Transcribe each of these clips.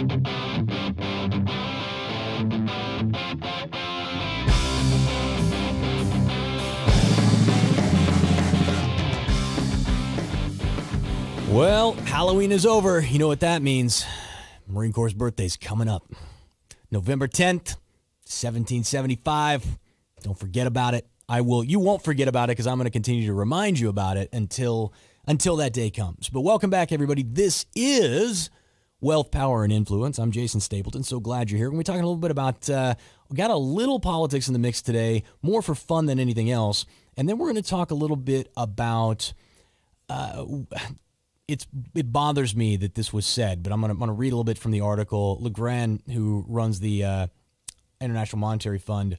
Well, Halloween is over. You know what that means. Marine Corps' birthday's coming up. November 10th, 1775. Don't forget about it. I will you won't forget about it because I'm going to continue to remind you about it until until that day comes. But welcome back everybody. This is Wealth, Power and Influence. I'm Jason Stapleton. So glad you're here. We're going to be talking a little bit about uh, we got a little politics in the mix today, more for fun than anything else. And then we're going to talk a little bit about uh, it's it bothers me that this was said, but I'm going to read a little bit from the article. Lagarde, who runs the uh, International Monetary Fund,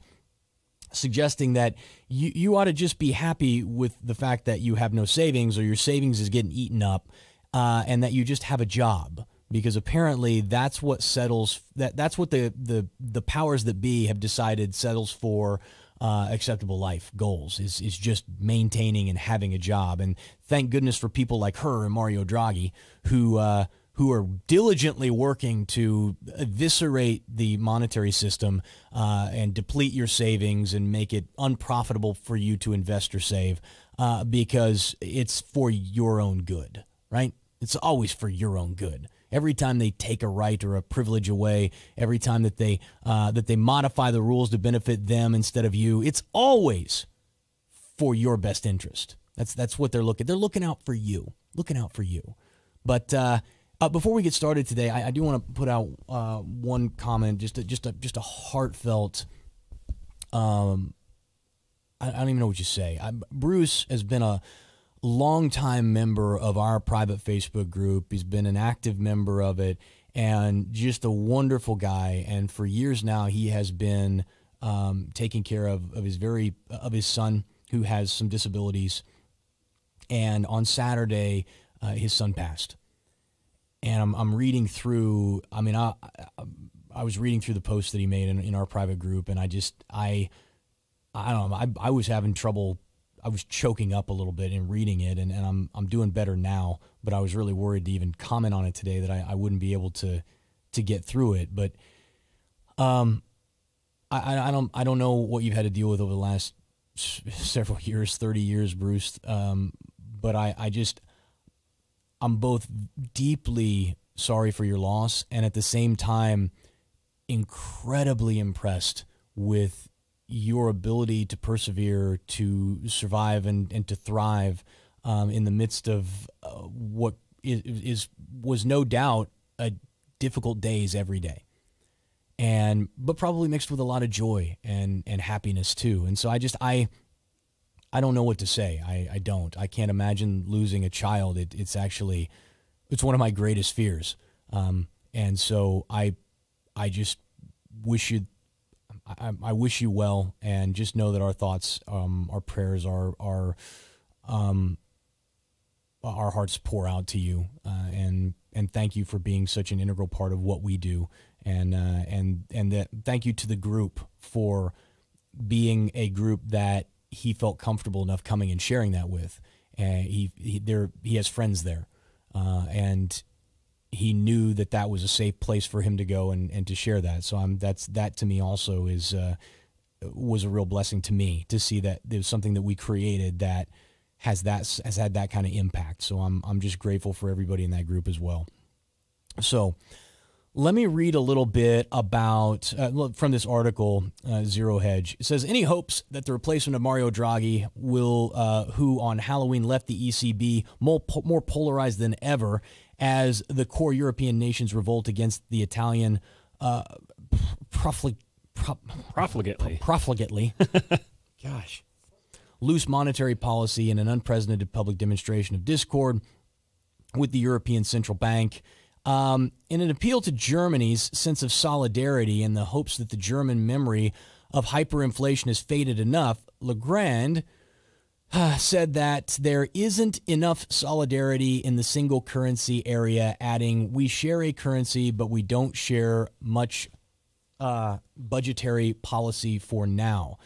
suggesting that you, you ought to just be happy with the fact that you have no savings or your savings is getting eaten up uh, and that you just have a job because apparently that's what settles that that's what the the the powers that be have decided settles for uh, acceptable life goals is is just maintaining and having a job and thank goodness for people like her and Mario Draghi who uh, who are diligently working to eviscerate the monetary system uh, and deplete your savings and make it unprofitable for you to invest or save uh, because it's for your own good, right? It's always for your own good. Every time they take a right or a privilege away, every time that they uh, that they modify the rules to benefit them instead of you, it's always for your best interest. That's that's what they're looking. They're looking out for you, looking out for you. But uh, uh, before we get started today, I, I do want to put out uh, one comment, just a, just a just a heartfelt. Um, I, I don't even know what you say. I, Bruce has been a longtime member of our private Facebook group. He's been an active member of it, and just a wonderful guy. And for years now, he has been um, taking care of, of his very of his son who has some disabilities. And on Saturday, uh, his son passed and I'm, I'm reading through. I mean, I, I, I was reading through the post that he made in, in our private group, and I just I I don't know. I, I was having trouble. I was choking up a little bit in reading it, and, and I'm I'm doing better now. But I was really worried to even comment on it today that I, I wouldn't be able to to get through it. But um, I, I don't I don't know what you've had to deal with over the last several years, thirty years, Bruce. Um, but I I just I'm both deeply sorry for your loss and at the same time incredibly impressed with your ability to persevere, to survive, and, and to thrive um, in the midst of uh, what is, is, was no doubt a difficult days every day, and but probably mixed with a lot of joy and and happiness too. And so I just I I don't know what to say. I, I don't. I can't imagine losing a child. It, it's actually, it's one of my greatest fears. Um, and so I, I just wish you, I, I, wish you well, and just know that our thoughts, um, our prayers, our, our, um, our hearts pour out to you, uh, and and thank you for being such an integral part of what we do, and uh, and and that thank you to the group for being a group that he felt comfortable enough coming and sharing that with. And he, he there he has friends there, uh, and he knew that that was a safe place for him to go and, and to share that. So I'm that's that to me also is uh, was a real blessing to me to see that there's something that we created that has that has had that kind of impact. So I'm I'm just grateful for everybody in that group as well. So let me read a little bit about uh, from this article, uh, Zero Hedge. It says any hopes that the replacement of Mario Draghi will, uh, who on Halloween left the ECB more, more polarized than ever, as the core European nations revolt against the Italian uh, proflig- pro- profligately, profligately, gosh, loose monetary policy and an unprecedented public demonstration of discord with the European Central Bank. Um, in an appeal to Germany's sense of solidarity and the hopes that the German memory of hyperinflation has faded enough, Lagarde said that there isn't enough solidarity in the single currency area, adding, We share a currency, but we don't share much uh, budgetary policy for now.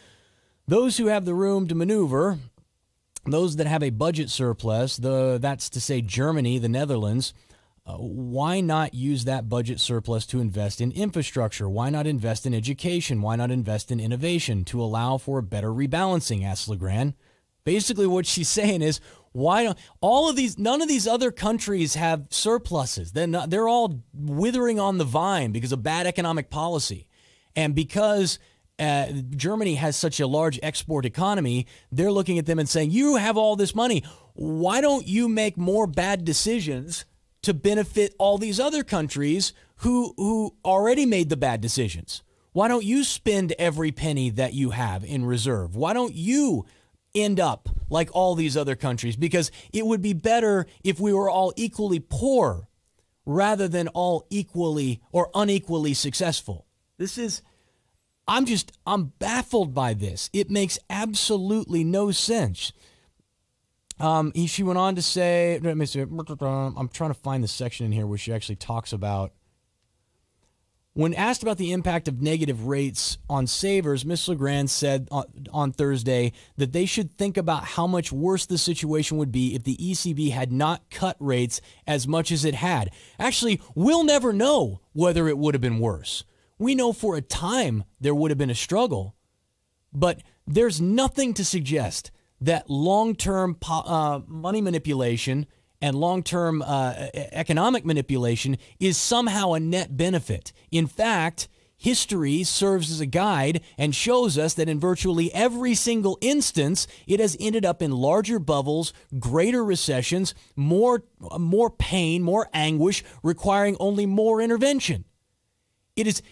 Those who have the room to maneuver, those that have a budget surplus, the, that's to say Germany, the Netherlands, uh, why not use that budget surplus to invest in infrastructure? Why not invest in education? Why not invest in innovation to allow for a better rebalancing? asked Lagarde. Basically, what she's saying is, why don't all of these, none of these other countries have surpluses? They're, not, they're all withering on the vine because of bad economic policy. And because uh, Germany has such a large export economy, they're looking at them and saying, You have all this money. Why don't you make more bad decisions to benefit all these other countries who who already made the bad decisions? Why don't you spend every penny that you have in reserve? Why don't you end up like all these other countries? Because it would be better if we were all equally poor rather than all equally or unequally successful. This is I'm just I'm baffled by this. It makes absolutely no sense. Um, he, she went on to say, I'm trying to find the section in here where she actually talks about. When asked about the impact of negative rates on savers, Ms. Lagarde said on, Thursday that they should think about how much worse the situation would be if the ECB had not cut rates as much as it had. Actually, we'll never know whether it would have been worse. We know for a time there would have been a struggle, but there's nothing to suggest that long term uh, money manipulation and long term uh, economic manipulation is somehow a net benefit. In fact, history serves as a guide and shows us that in virtually every single instance, it has ended up in larger bubbles, greater recessions, more, more pain, more anguish, requiring only more intervention. It is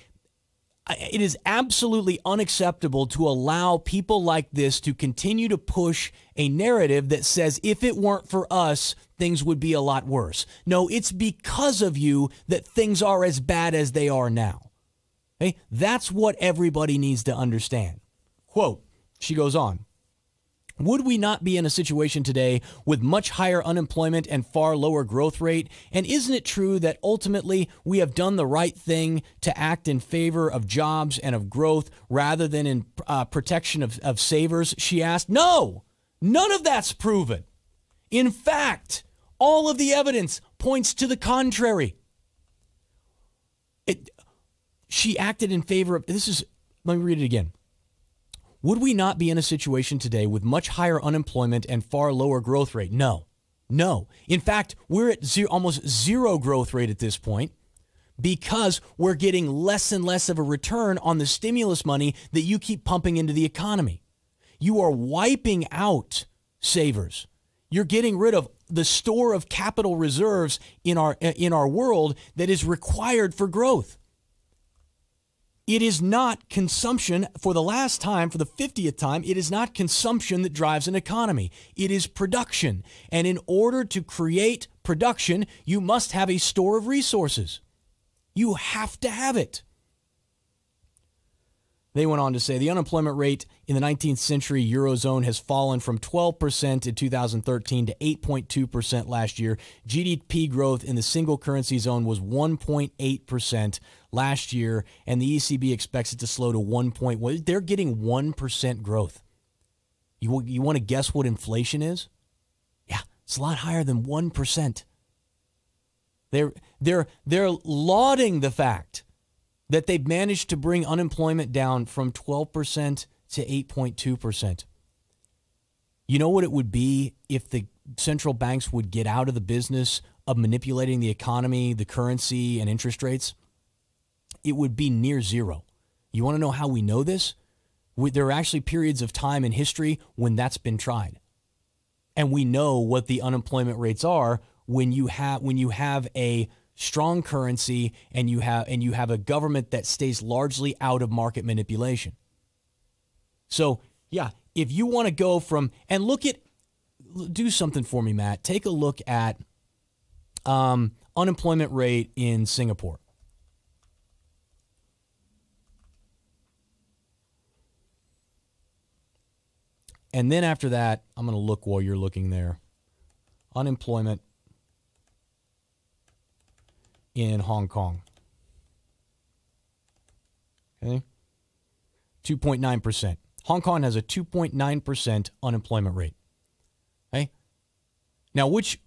it is absolutely unacceptable to allow people like this to continue to push a narrative that says if it weren't for us, things would be a lot worse. No, it's because of you that things are as bad as they are now. Okay? That's what everybody needs to understand. Quote, she goes on. Would we not be in a situation today with much higher unemployment and far lower growth rate? And isn't it true that ultimately we have done the right thing to act in favor of jobs and of growth rather than in uh, protection of, of savers? She asked. No, none of that's proven. In fact, all of the evidence points to the contrary. It, she acted in favor of this is, let me read it again. Would we not be in a situation today with much higher unemployment and far lower growth rate? No. No. In fact, we're at zero, almost zero growth rate at this point because we're getting less and less of a return on the stimulus money that you keep pumping into the economy. You are wiping out savers. You're getting rid of the store of capital reserves in our in our world that is required for growth. It is not consumption for the last time, for the 50th time, it is not consumption that drives an economy. It is production. And in order to create production, you must have a store of resources. You have to have it. They went on to say the unemployment rate in the 19th century Eurozone has fallen from 12% in 2013 to 8.2% last year. GDP growth in the single currency zone was 1.8% last year, and the ECB expects it to slow to 1.1. They're getting 1% growth. You, you want to guess what inflation is? Yeah, it's a lot higher than 1%. They're, they're, they're lauding the fact that they've managed to bring unemployment down from 12% to 8.2%. You know what it would be if the central banks would get out of the business of manipulating the economy, the currency, and interest rates? It would be near zero. You want to know how we know this? There are actually periods of time in history when that's been tried. And we know what the unemployment rates are when you have when you have a strong currency and you have and you have a government that stays largely out of market manipulation. So, yeah, if you want to go from and look at do something for me, Matt. Take a look at um, unemployment rate in Singapore. And then after that, I'm going to look while you're looking there. Unemployment in Hong Kong. Okay. 2.9%. Hong Kong has a 2.9% unemployment rate. Okay. Now, which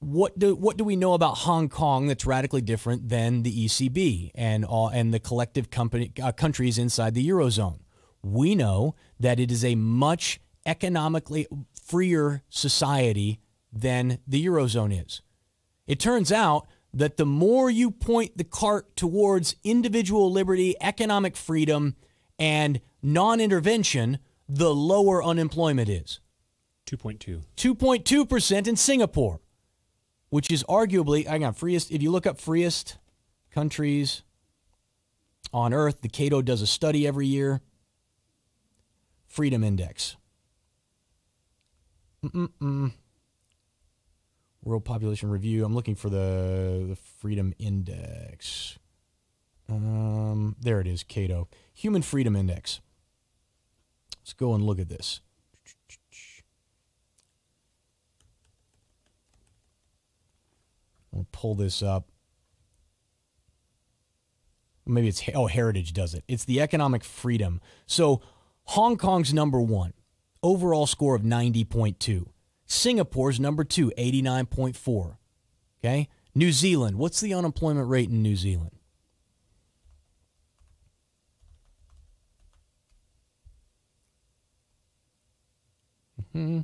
what do what do we know about Hong Kong that's radically different than the ECB and all and the collective company uh, countries inside the eurozone? We know that it is a much economically freer society than the eurozone is. It turns out that the more you point the cart towards individual liberty, economic freedom, and non-intervention, the lower unemployment is. 2.2. 2.2% in Singapore which is arguably, I got freest. If you look up freest countries on earth, the Cato does a study every year. Freedom Index. Mm-mm-mm. World Population Review. I'm looking for the, the Freedom Index. Um, there it is, Cato. Human Freedom Index. Let's go and look at this. I'll pull this up. Maybe it's oh Heritage does it. It's the economic freedom. So Hong Kong's number one, overall score of 90.2. Singapore's number two, 89.4. Okay? New Zealand, what's the unemployment rate in New Zealand? Hmm.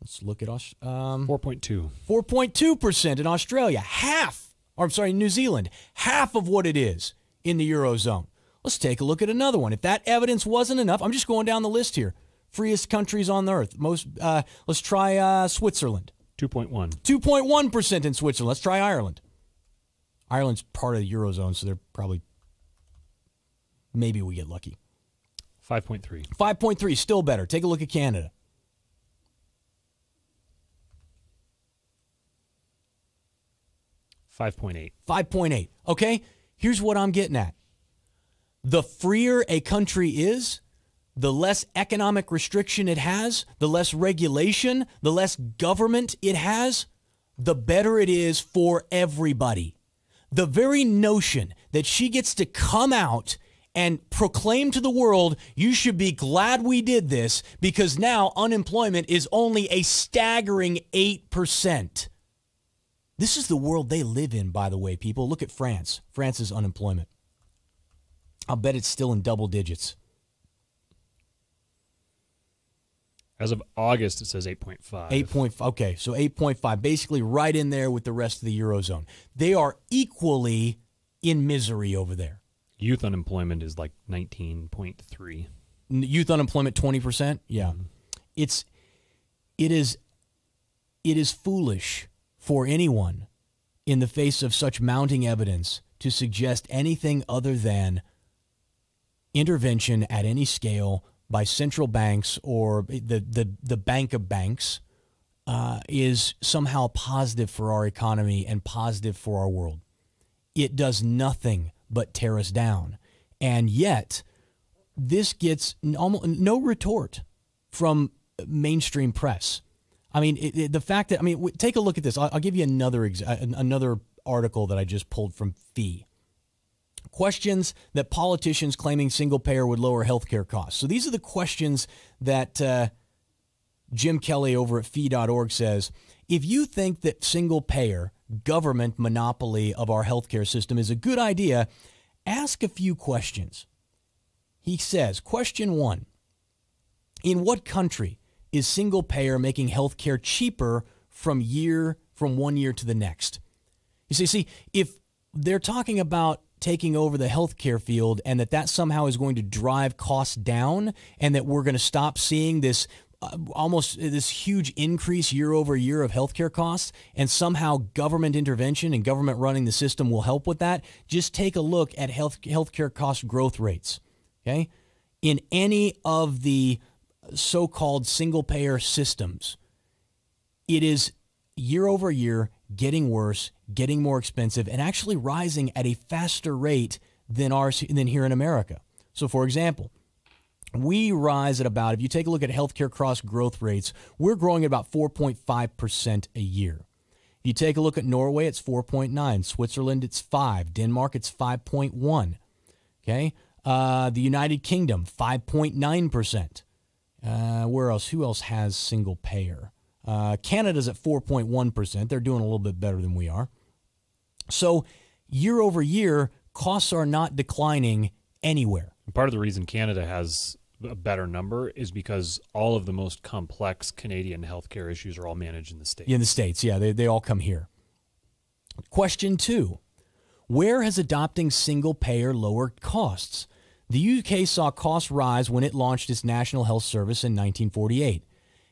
Let's look at us. Um, 4.2. 4.2% in Australia, half, or I'm sorry, New Zealand, half of what it is in the Eurozone. Let's take a look at another one. If that evidence wasn't enough, I'm just going down the list here. Freest countries on the earth. Most. Uh, let's try uh, Switzerland. 2.1. 2.1% in Switzerland. Let's try Ireland. Ireland's part of the Eurozone, so they're probably. Maybe we get lucky. 5.3. 5.3, still better. Take a look at Canada. 5.8. 5.8. Okay? Here's what I'm getting at. The freer a country is, the less economic restriction it has, the less regulation, the less government it has, the better it is for everybody. The very notion that she gets to come out and proclaim to the world, you should be glad we did this because now unemployment is only a staggering 8%. This is the world they live in, by the way, people. Look at France. France's unemployment. I'll bet it's still in double digits. As of August, it says 8.5. 8.5. Okay, so 8.5, basically right in there with the rest of the Eurozone. They are equally in misery over there. Youth unemployment is like 19.3. Youth unemployment 20%? Yeah. Mm-hmm. It's it is it is foolish for anyone in the face of such mounting evidence to suggest anything other than intervention at any scale by central banks or the, the, the bank of banks uh, is somehow positive for our economy and positive for our world. It does nothing but tear us down. And yet, this gets almost no retort from mainstream press. I mean, it, it, the fact that I mean, take a look at this. I'll, I'll give you another ex- another article that I just pulled from FEE. Questions that politicians claiming single payer would lower healthcare costs. So these are the questions that uh, Jim Kelly over at fee.org says. If you think that single payer government monopoly of our healthcare system is a good idea, ask a few questions. He says, question one In what country is single payer making healthcare cheaper from year from one year to the next. You see, see, if they're talking about taking over the healthcare field and that that somehow is going to drive costs down and that we're going to stop seeing this uh, almost this huge increase year over year of healthcare costs and somehow government intervention and government running the system will help with that just take a look at health healthcare cost growth rates okay? In any of the so called single payer systems, it is year over year getting worse, getting more expensive, and actually rising at a faster rate than ours than here in America. So, for example, we rise at about, if you take a look at healthcare cost growth rates, we're growing at about 4.5% a year. If you take a look at Norway, it's 4.9. Switzerland, it's 5. Denmark, it's 5.1. Okay. Uh, the United Kingdom, 5.9%. Uh, where else? Who else has single payer? Uh, Canada's at 4.1%. They're doing a little bit better than we are. So, year over year, costs are not declining anywhere. Part of the reason Canada has a better number is because all of the most complex Canadian healthcare issues are all managed in the States. In the States, yeah, they, they all come here. Question two Where has adopting single payer lowered costs? The UK saw costs rise when it launched its National Health Service in 1948.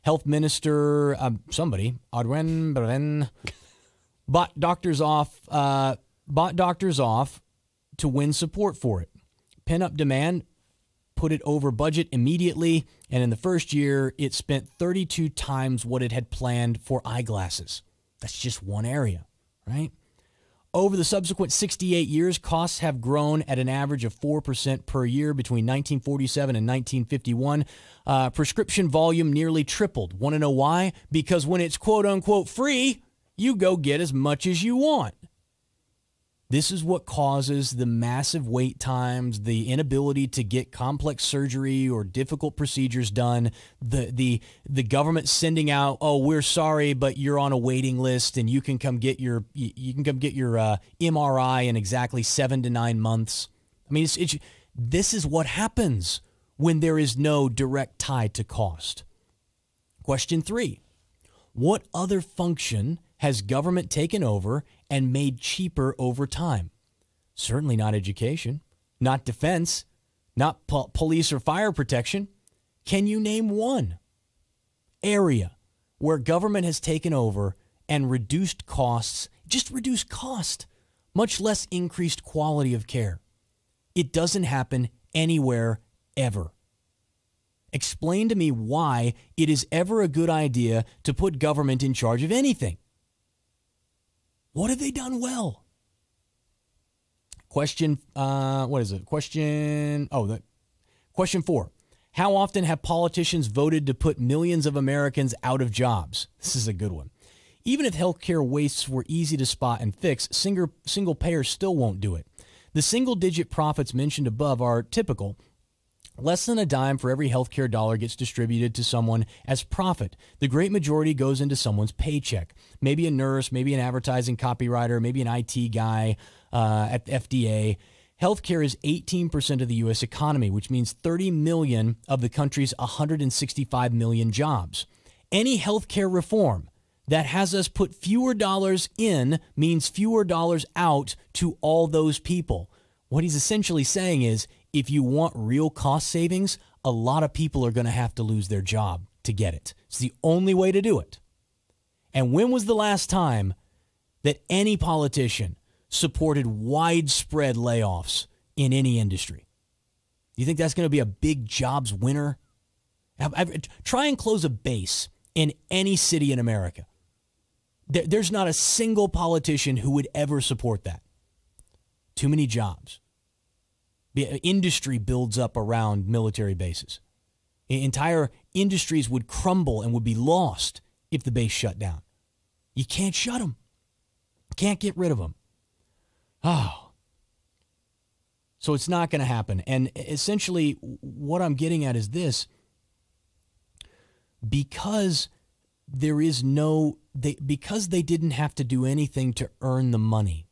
Health Minister, um, somebody, Adwen Bren, bought doctors off, uh, bought doctors off to win support for it. Pent up demand put it over budget immediately, and in the first year, it spent 32 times what it had planned for eyeglasses. That's just one area, right? Over the subsequent 68 years, costs have grown at an average of 4% per year between 1947 and 1951. Uh, prescription volume nearly tripled. Want to know why? Because when it's quote unquote free, you go get as much as you want. This is what causes the massive wait times, the inability to get complex surgery or difficult procedures done, the the the government sending out, "Oh, we're sorry, but you're on a waiting list and you can come get your you can come get your uh, MRI in exactly 7 to 9 months." I mean, it's, it's this is what happens when there is no direct tie to cost. Question 3. What other function has government taken over and made cheaper over time? Certainly not education, not defense, not po- police or fire protection. Can you name one area where government has taken over and reduced costs, just reduced cost, much less increased quality of care? It doesn't happen anywhere ever. Explain to me why it is ever a good idea to put government in charge of anything. What have they done well? Question, uh, what is it? Question, oh, the, question four. How often have politicians voted to put millions of Americans out of jobs? This is a good one. Even if healthcare wastes were easy to spot and fix, single, single payers still won't do it. The single digit profits mentioned above are typical, Less than a dime for every healthcare dollar gets distributed to someone as profit. The great majority goes into someone's paycheck. Maybe a nurse, maybe an advertising copywriter, maybe an IT guy uh, at the FDA. Healthcare is 18% of the U.S. economy, which means 30 million of the country's 165 million jobs. Any healthcare reform that has us put fewer dollars in means fewer dollars out to all those people. What he's essentially saying is if you want real cost savings, a lot of people are going to have to lose their job to get it. It's the only way to do it. And when was the last time that any politician supported widespread layoffs in any industry? Do you think that's going to be a big jobs winner? Try and close a base in any city in America. There's not a single politician who would ever support that. Too many jobs industry builds up around military bases. Entire industries would crumble and would be lost if the base shut down. You can't shut them. Can't get rid of them. Oh. Ah. So it's not going to happen. And essentially, what I'm getting at is this because there is no, they, because they didn't have to do anything to earn the money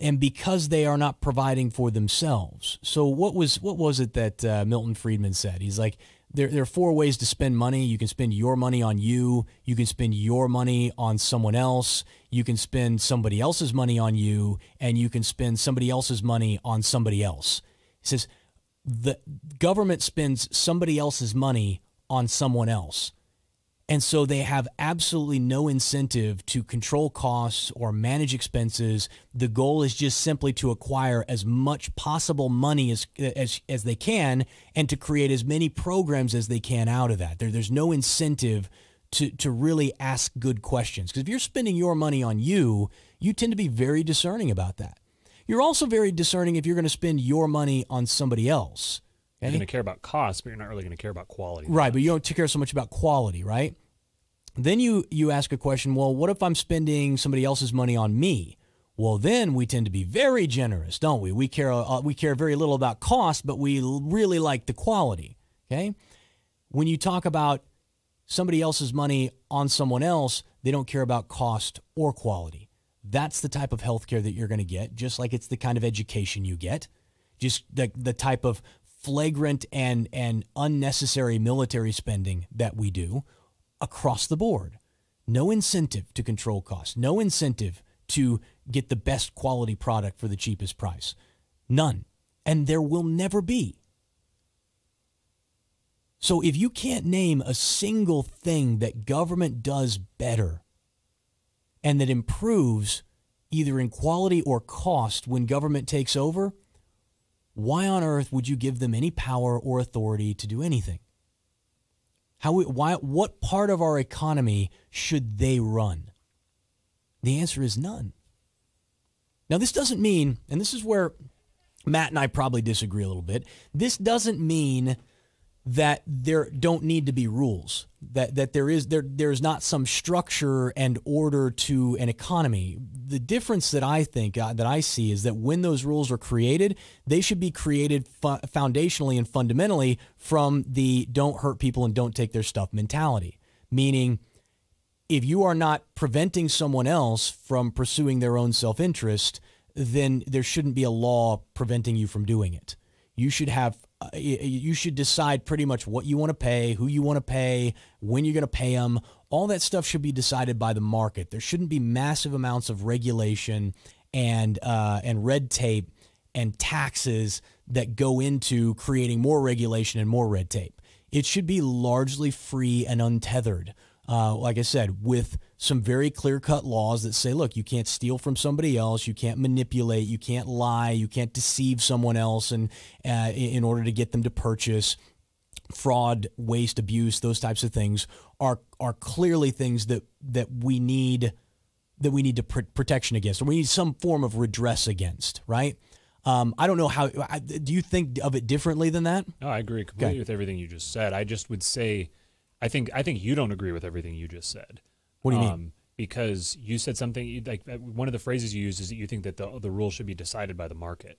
and because they are not providing for themselves. So what was what was it that uh, Milton Friedman said? He's like there there are four ways to spend money. You can spend your money on you, you can spend your money on someone else, you can spend somebody else's money on you, and you can spend somebody else's money on somebody else. He says the government spends somebody else's money on someone else. And so they have absolutely no incentive to control costs or manage expenses. The goal is just simply to acquire as much possible money as, as, as they can and to create as many programs as they can out of that. There, there's no incentive to, to really ask good questions. Because if you're spending your money on you, you tend to be very discerning about that. You're also very discerning if you're going to spend your money on somebody else. You're going to care about cost, but you're not really going to care about quality. Right, but you don't care so much about quality, right? Then you you ask a question, well, what if I'm spending somebody else's money on me? Well, then we tend to be very generous, don't we? We care uh, we care very little about cost, but we really like the quality, okay? When you talk about somebody else's money on someone else, they don't care about cost or quality. That's the type of healthcare that you're going to get, just like it's the kind of education you get, just the, the type of flagrant and, and unnecessary military spending that we do across the board. No incentive to control costs, no incentive to get the best quality product for the cheapest price. None. And there will never be. So if you can't name a single thing that government does better and that improves either in quality or cost when government takes over, why on earth would you give them any power or authority to do anything? How why what part of our economy should they run? The answer is none. Now this doesn't mean and this is where Matt and I probably disagree a little bit. This doesn't mean that there don't need to be rules that that there is there there's not some structure and order to an economy. The difference that i think uh, that i see is that when those rules are created they should be created fu- foundationally and fundamentally from the don't hurt people and don't take their stuff mentality. Meaning if you are not preventing someone else from pursuing their own self-interest then there shouldn't be a law preventing you from doing it. You should have uh, you should decide pretty much what you want to pay, who you want to pay, when you're going to pay them. All that stuff should be decided by the market. There shouldn't be massive amounts of regulation and uh, and red tape and taxes that go into creating more regulation and more red tape. It should be largely free and untethered uh, like I said, with some very clear cut laws that say, look, you can't steal from somebody else, you can't manipulate, you can't lie, you can't deceive someone else, and uh, in order to get them to purchase. Fraud, waste, abuse, those types of things are are clearly things that that we need that we need to pr- protection against, or we need some form of redress against, right? Um, I don't know how. Do you think of it differently than that? No, I agree completely okay. with everything you just said. I just would say I think I think you don't agree with everything you just said. What do you um, mean? Because you said something like uh, one of the phrases you used is that you think that the the rules should be decided by the market,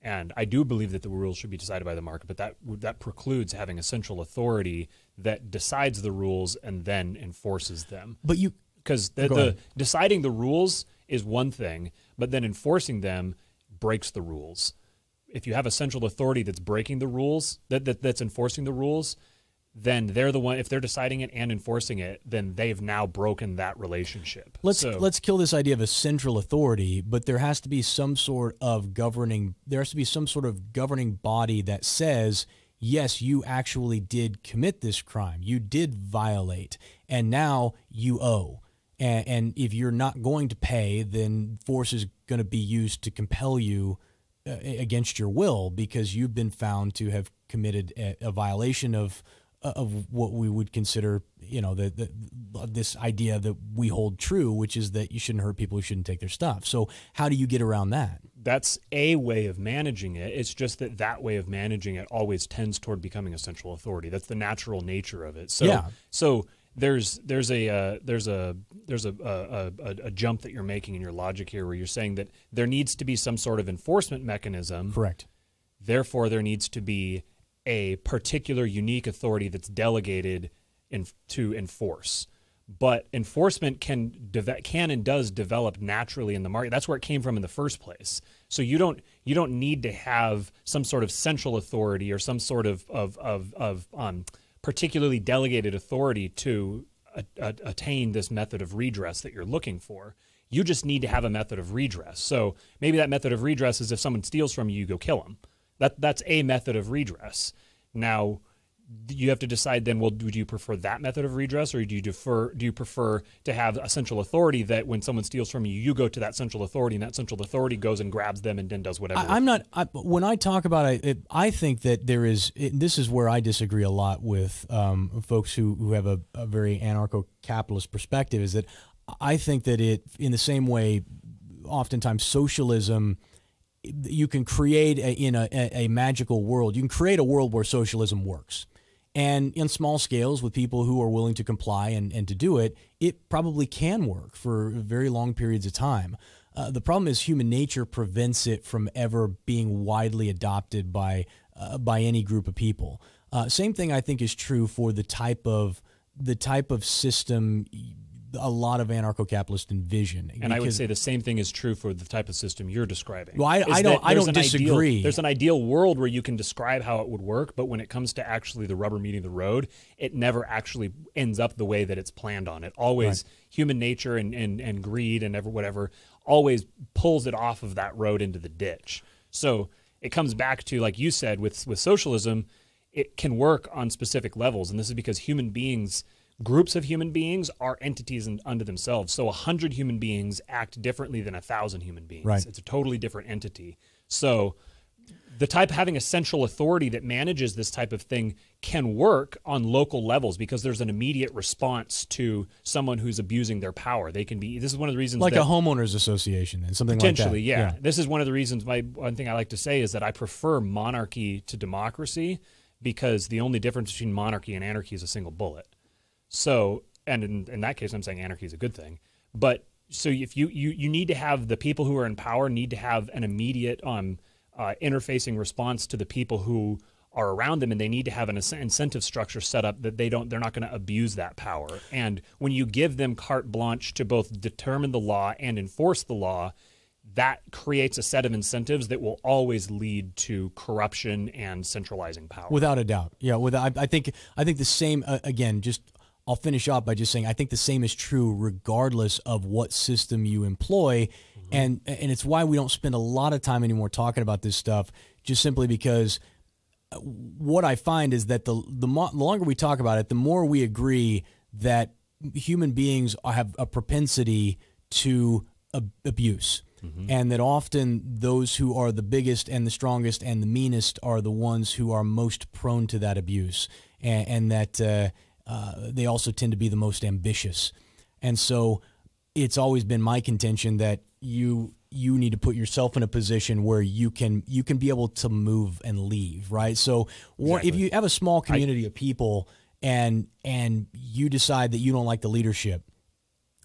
and I do believe that the rules should be decided by the market. But that that precludes having a central authority that decides the rules and then enforces them. But you because the, the deciding the rules is one thing, but then enforcing them breaks the rules. If you have a central authority that's breaking the rules, that, that that's enforcing the rules, then they're the one if they're deciding it and enforcing it then they've now broken that relationship. Let's so, let's kill this idea of a central authority but there has to be some sort of governing there has to be some sort of governing body that says yes you actually did commit this crime. You did violate and now you owe. And, and if you're not going to pay then force is going to be used to compel you uh, against your will because you've been found to have committed a, a violation of of what we would consider, you know, the, the, this idea that we hold true, which is that you shouldn't hurt people who shouldn't take their stuff. So, how do you get around that? That's a way of managing it. It's just that that way of managing it always tends toward becoming a central authority. That's the natural nature of it. So, yeah. so there's there's a uh, there's a there's a, a, a, a jump that you're making in your logic here, where you're saying that there needs to be some sort of enforcement mechanism. Correct. Therefore, there needs to be a particular unique authority that's delegated in, to enforce. But enforcement can can and does develop naturally in the market. That's where it came from in the first place. So you don't you don't need to have some sort of central authority or some sort of of of, of um, particularly delegated authority to a, a, attain this method of redress that you're looking for. You just need to have a method of redress. So maybe that method of redress is if someone steals from you, you go kill them. That that's a method of redress. Now, you have to decide then well do you prefer that method of redress or do you defer do you prefer to have a central authority that when someone steals from you you go to that central authority and that central authority goes and grabs them and then does whatever I, am not I, when i talk about it, it i think that there is it, this is where i disagree a lot with um, folks who, who have a, a very anarcho-capitalist perspective is that i think that it in the same way oftentimes socialism you can create a, in a, a magical world. You can create a world where socialism works. And in small scales, with people who are willing to comply and, and to do it, it probably can work for very long periods of time. Uh, the problem is human nature prevents it from ever being widely adopted by uh, by any group of people. Uh, same thing I think is true for the type of the type of system a lot of anarcho-capitalists envision. And I would say the same thing is true for the type of system you're describing. Well, I, I don't, I don't disagree. Ideal, there's an ideal world where you can describe how it would work, but when it comes to actually the rubber meeting the road, it never actually ends up the way that it's planned on. It always right. human nature and, and, and greed and ever whatever always pulls it off of that road into the ditch. So it comes back to like you said with with socialism, it can work on specific levels, and this is because human beings groups of human beings are entities in, unto themselves. So a hundred human beings act differently than a thousand human beings. Right. It's a totally different entity. So the type having a central authority that manages this type of thing can work on local levels because there's an immediate response to someone who's abusing their power. They can be. This is one of the reasons, like that, a homeowners association and something potentially, like yeah. yeah. This is one of the reasons. My one thing I like to say is that I prefer monarchy to democracy because the only difference between monarchy and anarchy is a single bullet. So, and in, in that case, I'm saying anarchy is a good thing. But so if you, you you need to have the people who are in power need to have an immediate um, uh, interfacing response to the people who are around them, and they need to have an incentive structure set up that they don't they're not going to abuse that power. And when you give them carte blanche to both determine the law and enforce the law, that creates a set of incentives that will always lead to corruption and centralizing power. Without a doubt, yeah. With I, I think I think the same uh, again. Just I'll finish off by just saying I think the same is true regardless of what system you employ, mm-hmm. and and it's why we don't spend a lot of time anymore talking about this stuff, just simply because uh, what I find is that the the, mo- the longer we talk about it, the more we agree that human beings have a propensity to ab- abuse. Mm-hmm. And that often those who are the biggest and the strongest and the meanest are the ones who are most prone to that abuse, and, and that uh, uh, they also tend to be the most ambitious. And so it's always been my contention that you you need to put yourself in a position where you can you can be able to move and leave, right? So exactly. if you have a small community I, of people and and you decide that you don't like the leadership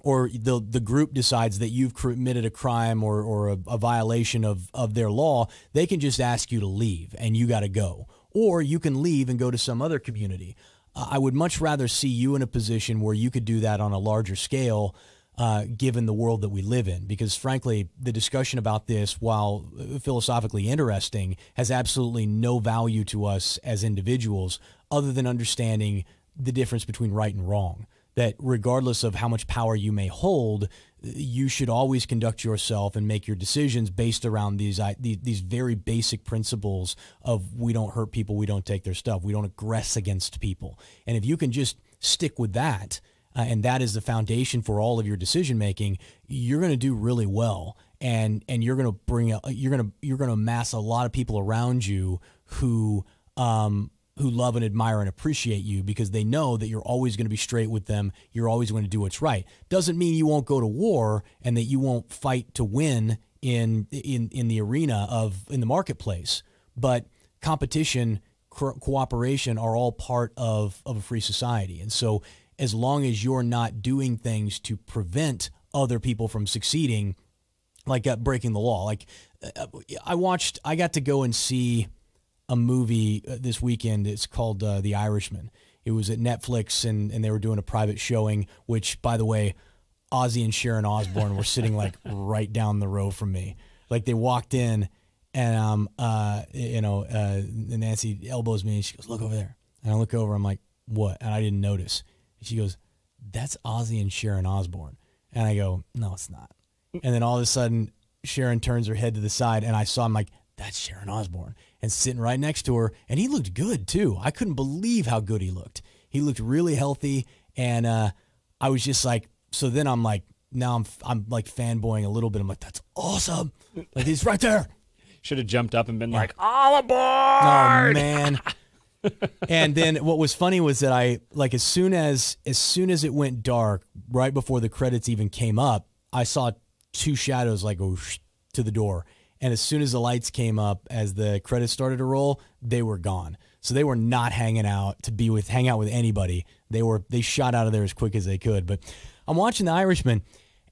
or the the group decides that you've committed a crime or, or a, a violation of, of their law, they can just ask you to leave and you got to go. Or you can leave and go to some other community. I would much rather see you in a position where you could do that on a larger scale, uh, given the world that we live in. Because frankly, the discussion about this, while philosophically interesting, has absolutely no value to us as individuals other than understanding the difference between right and wrong that regardless of how much power you may hold, you should always conduct yourself and make your decisions based around these these very basic principles of we don't hurt people, we don't take their stuff, we don't aggress against people. And if you can just stick with that, uh, and that is the foundation for all of your decision making, you're going to do really well. And and you're going to bring a, you're going to you're going to amass a lot of people around you who um, who love and admire and appreciate you because they know that you're always going to be straight with them. You're always going to do what's right. Doesn't mean you won't go to war and that you won't fight to win in in in the arena of in the marketplace. But competition, co- cooperation are all part of of a free society. And so as long as you're not doing things to prevent other people from succeeding, like uh, breaking the law, like uh, I watched, I got to go and see a movie uh, this weekend. It's called uh, The Irishman. It was at Netflix, and, and they were doing a private showing, which, by the way, Ozzy and Sharon Osbourne were sitting like right down the row from me. Like they walked in, and um, uh, you know, uh, Nancy elbows me, and she goes, "Look over there." And I look over, I'm like, "What?" And I didn't notice. And she goes, "That's Ozzy and Sharon Osbourne." And I go, "No, it's not." And then all of a sudden, Sharon turns her head to the side, and I saw, I'm like, "That's Sharon Osbourne." And sitting right next to her. And he looked good too. I couldn't believe how good he looked. He looked really healthy. And uh, I was just like, so then I'm like, now I'm, I'm like fanboying a little bit. I'm like, that's awesome. Like he's right there. Should have jumped up and been yeah. like, all aboard. Oh, man. and then what was funny was that I like as soon as as soon as it went dark, right before the credits even came up, I saw two shadows like go to the door, and as soon as the lights came up, as the credits started to roll, they were gone. So they were not hanging out to be with, hang out with anybody. They were, they shot out of there as quick as they could. But I'm watching The Irishman,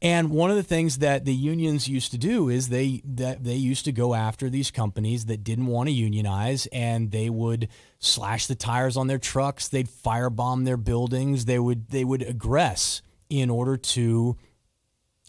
And one of the things that the unions used to do is they that they used to go after these companies that didn't want to unionize and they would slash the tires on their trucks, they'd firebomb their buildings, they would they would aggress in order to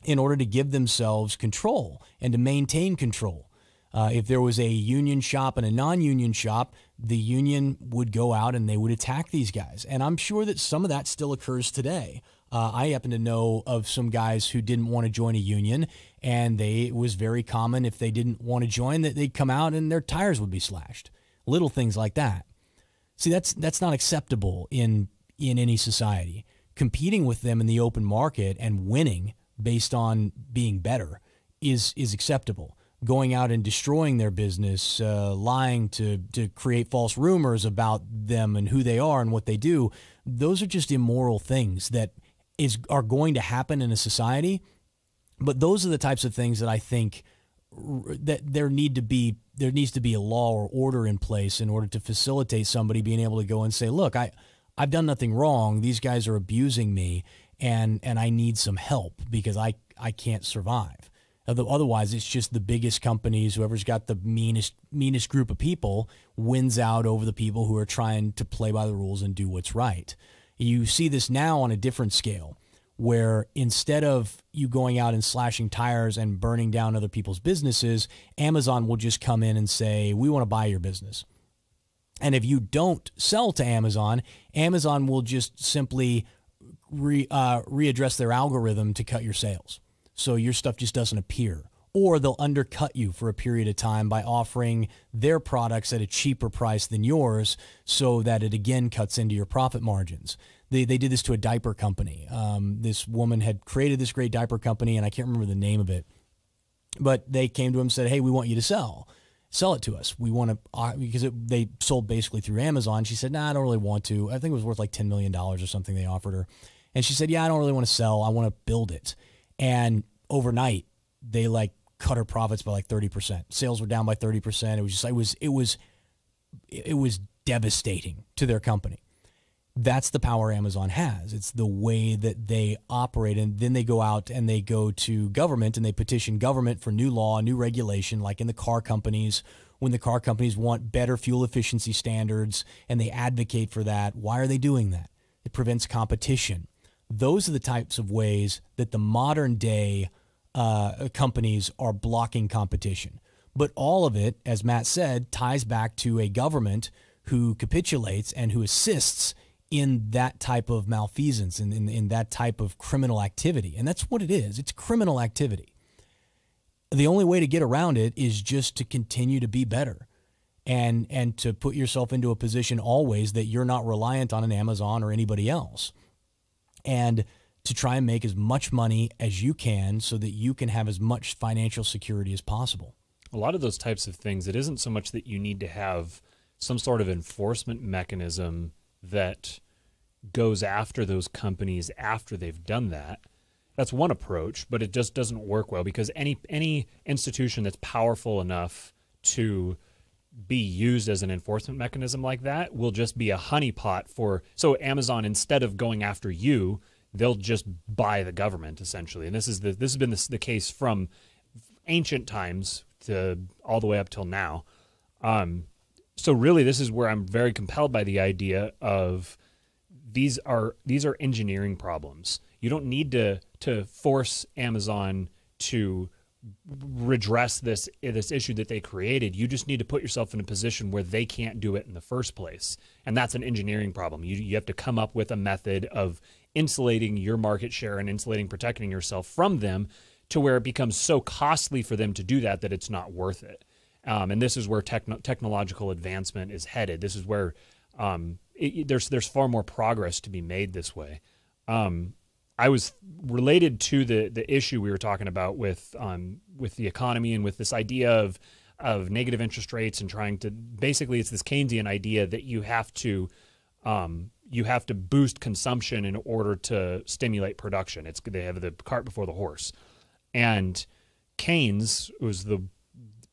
in order to give themselves control and to maintain control. Uh, if there was a union shop and a non-union shop, the union would go out and they would attack these guys. And I'm sure that some of that still occurs today. Uh, I happen to know of some guys who didn't want to join a union, and they it was very common if they didn't want to join that they'd come out and their tires would be slashed. Little things like that. See, that's that's not acceptable in in any society. Competing with them in the open market and winning based on being better is is acceptable. Going out and destroying their business, uh, lying to to create false rumors about them and who they are and what they do, those are just immoral things that is are going to happen in a society. But those are the types of things that I think that there need to be there needs to be a law or order in place in order to facilitate somebody being able to go and say, look, I I've done nothing wrong. These guys are abusing me, and and I need some help because I I can't survive. Otherwise, it's just the biggest companies. Whoever's got the meanest meanest group of people wins out over the people who are trying to play by the rules and do what's right. You see this now on a different scale where instead of you going out and slashing tires and burning down other people's businesses, Amazon will just come in and say, We want to buy your business. And if you don't sell to Amazon, Amazon will just simply re, uh, readdress their algorithm to cut your sales. So your stuff just doesn't appear or they'll undercut you for a period of time by offering their products at a cheaper price than yours so that it again cuts into your profit margins. They, they did this to a diaper company. Um, this woman had created this great diaper company, and I can't remember the name of it, but they came to him and said, Hey, we want you to sell. Sell it to us. We want to, uh, because it, they sold basically through Amazon. She said, Nah, I don't really want to. I think it was worth like $10 million or something they offered her. And she said, Yeah, I don't really want to sell. I want to build it. And overnight, they like cut her profits by like 30%. Sales were down by 30%. It was just it was it was it was devastating to their company. That's the power Amazon has. It's the way that they operate and then they go out and they go to government and they petition government for new law, new regulation like in the car companies when the car companies want better fuel efficiency standards and they advocate for that. Why are they doing that? It prevents competition. Those are the types of ways that the modern day uh, companies are blocking competition. But all of it, as Matt said, ties back to a government who capitulates and who assists in that type of malfeasance and in, in, in, that type of criminal activity. And that's what it is it's criminal activity. The only way to get around it is just to continue to be better and and to put yourself into a position always that you're not reliant on an Amazon or anybody else. And to try and make as much money as you can so that you can have as much financial security as possible. A lot of those types of things, it isn't so much that you need to have some sort of enforcement mechanism that goes after those companies after they've done that. That's one approach, but it just doesn't work well because any any institution that's powerful enough to be used as an enforcement mechanism like that will just be a honeypot for so Amazon instead of going after you they'll just buy the government essentially. And this is the this has been the, the case from ancient times to all the way up till now. Um, so really, this is where I'm very compelled by the idea of these are these are engineering problems. You don't need to to force Amazon to redress this this issue that they created. You just need to put yourself in a position where they can't do it in the first place, and that's an engineering problem. You you have to come up with a method of insulating your market share and insulating protecting yourself from them to where it becomes so costly for them to do that that it's not worth it. Um, and this is where techno- technological advancement is headed. This is where um, it, there's there's far more progress to be made this way. Um, I was related to the the issue we were talking about with um, with the economy and with this idea of of negative interest rates and trying to basically it's this Keynesian idea that you have to um, you have to boost consumption in order to stimulate production. It's they have the cart before the horse, and Keynes was the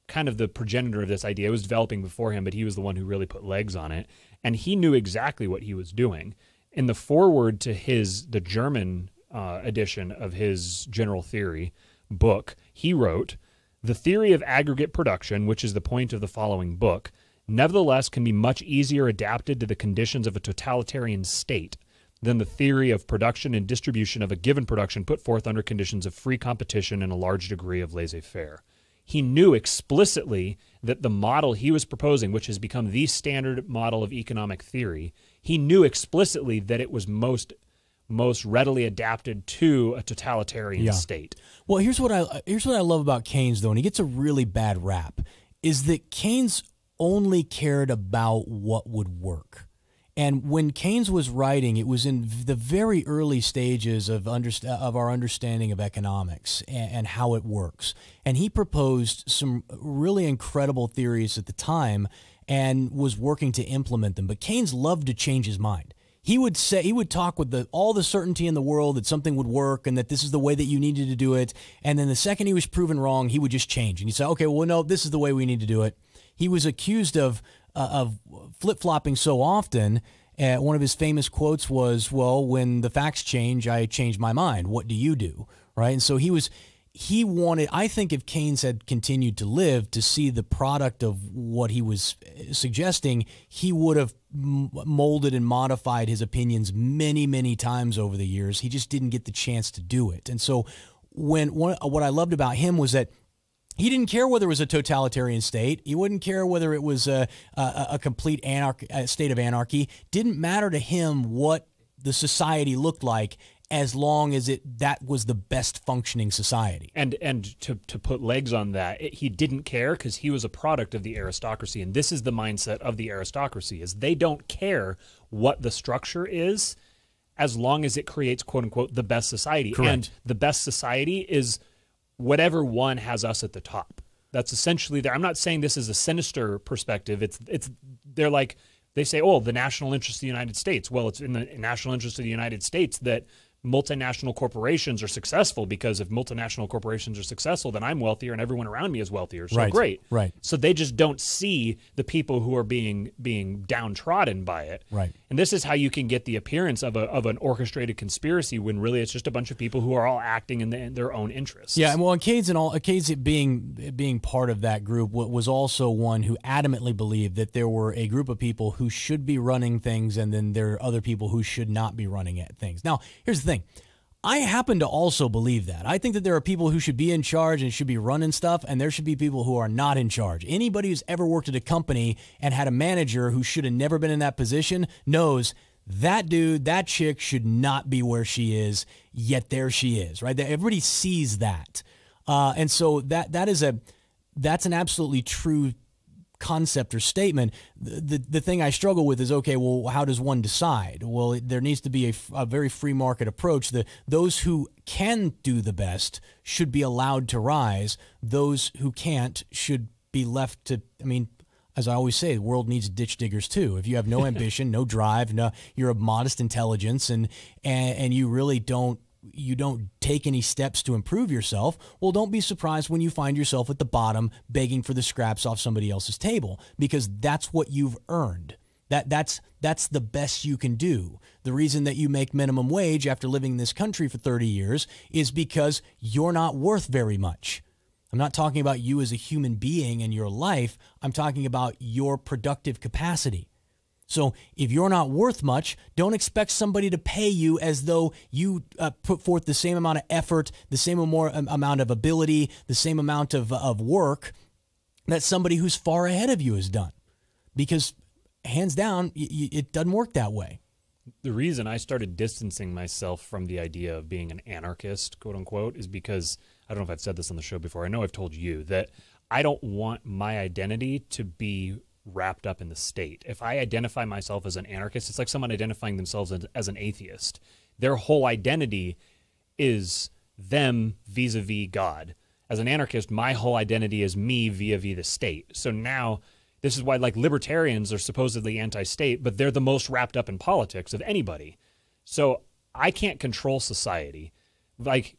kind of the progenitor of this idea. It was developing before him, but he was the one who really put legs on it, and he knew exactly what he was doing. In the foreword to his the German uh, edition of his general theory book, he wrote, The theory of aggregate production, which is the point of the following book, nevertheless can be much easier adapted to the conditions of a totalitarian state than the theory of production and distribution of a given production put forth under conditions of free competition and a large degree of laissez faire. He knew explicitly that the model he was proposing, which has become the standard model of economic theory, he knew explicitly that it was most most readily adapted to a totalitarian Yeah. state. Well, here's what I here's what I love about Keynes though, and he gets a really bad rap, is that Keynes only cared about what would work. And when Keynes was writing, it was in the very early stages of underst- of our understanding of economics and, and how it works. And he proposed some really incredible theories at the time and was working to implement them. But Keynes loved to change his mind he would say he would talk with the all the certainty in the world that something would work and that this is the way that you needed to do it. And then the second he was proven wrong he would just change. And he'd say okay well no this is the way we need to do it. He was accused of uh, of flip-flopping so often uh, one of his famous quotes was well when the facts change i change my mind. What do you do? Right? And so he was he wanted i think if keynes had continued to live to see the product of what he was suggesting he would have molded and modified his opinions many many times over the years he just didn't get the chance to do it and so when what i loved about him was that he didn't care whether it was a totalitarian state. He wouldn't care whether it was a, a, a complete anarch, a state of anarchy. Didn't matter to him what the society looked like as long as it that was the best functioning society. And and to to put legs on that, it, he didn't care because he was a product of the aristocracy, and this is the mindset of the aristocracy: is they don't care what the structure is, as long as it creates quote unquote the best society. Correct. And the best society is whatever one has us at the top. That's essentially there. I'm not saying this is a sinister perspective. It's it's they're like they say, oh, the national interest of the United States. Well, it's in the national interest of the United States that multinational corporations are successful because if multinational corporations are successful, then I'm wealthier and everyone around me is wealthier. So Right, great. right. So they just don't see the people who are being being downtrodden by it. Right. And this is how you can get the appearance of a of an orchestrated conspiracy when really it's just a bunch of people who are all acting in, the, in their own interests. Yeah, and well, and Keynes and all uh, Keynes being being part of that group wa- was also one who adamantly believed that there were a group of people who should be running things, and then there are other people who should not be running at things. Now, here's the thing. I happen to also believe that. I think that there are people who should be in charge and should be running stuff, and there should be people who are not in charge. Anybody who's ever worked at a company and had a manager who should have never been in that position knows that dude, that chick should not be where she is, yet there she is, right? Everybody sees that. Uh, and so that that is a that's an absolutely true concept or statement. The, the the thing I struggle with is okay, well, how does one decide? Well, it, there needs to be a very free market approach. The those who can do the best should be allowed to rise. Those who can't should be left to. I mean, as I always say, the world needs ditch diggers too. If you have no ambition, no drive, no, you're of modest intelligence, and, and and you really don't you don't take any steps to improve yourself, well, don't be surprised when you find yourself at the bottom begging for the scraps off somebody else's table because that's what you've earned. That that's that's the best you can do. The reason that you make minimum wage after living in this country for 30 years is because you're not worth very much. I'm not talking about you as a human being and your life. I'm talking about your productive capacity. So if you're not worth much, don't expect somebody to pay you as though you uh, put forth the same amount of effort, the same um, amount of ability, the same amount of, of work that somebody who's far ahead of you has done. Because hands down, y- y- it doesn't work that way. the reason I started distancing myself from the idea of being an anarchist, quote unquote, is because I don't know if I've said this on the show before. I know I've told you that I don't want my identity to be wrapped up in the state. If I identify myself as an anarchist, it's like someone identifying themselves as, as an atheist. Their whole identity is them vis a vis God. As an anarchist, my whole identity is me via vis the state. So now, this is why like libertarians are supposedly anti-state, but they're the most wrapped up in politics of anybody. So I can't control society. Like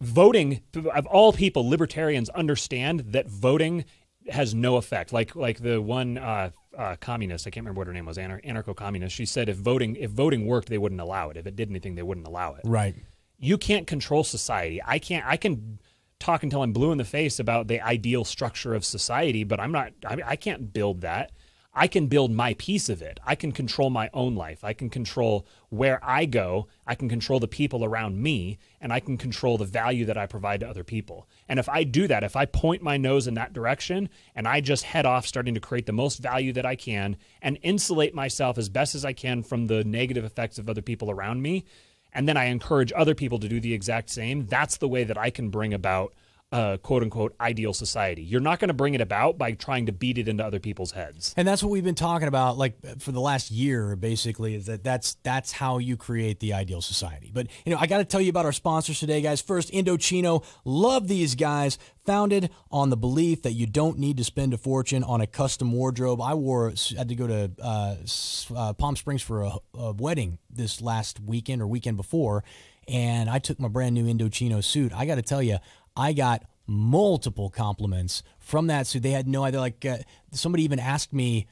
voting of all people, libertarians understand that voting has no effect. Like like the one uh, uh, communist, I can't remember what her name was, anar- anarcho-communist. She said if voting if voting worked, they wouldn't allow it. If it did anything, they wouldn't allow it. Right. you can't control society. I can't. I can talk until I'm blue in the face about the ideal structure of society, but I'm not. I, I can't build that. I can build my piece of it. I can control my own life. I can control where I go. I can control the people around me, and I can control the value that I provide to other people. And if I do that, if I point my nose in that direction and I just head off starting to create the most value that I can and insulate myself as best as I can from the negative effects of other people around me, and then I encourage other people to do the exact same, that's the way that I can bring about quote unquote ideal society. You're not going to bring it about by trying to beat it into other people's heads. And that's what we've been talking about, like for the last year, basically, is that that's that's how you create the ideal society. But you know, I got to tell you about our sponsors today, guys. First, Indochino. Love these guys. Founded on the belief that you don't need to spend a fortune on a custom wardrobe. I wore had to go to uh, uh, Palm Springs for a, a wedding this last weekend or weekend before, and I took my brand new Indochino suit. I got to tell you, I got multiple compliments from that suit. They had no idea. Like uh, somebody even asked me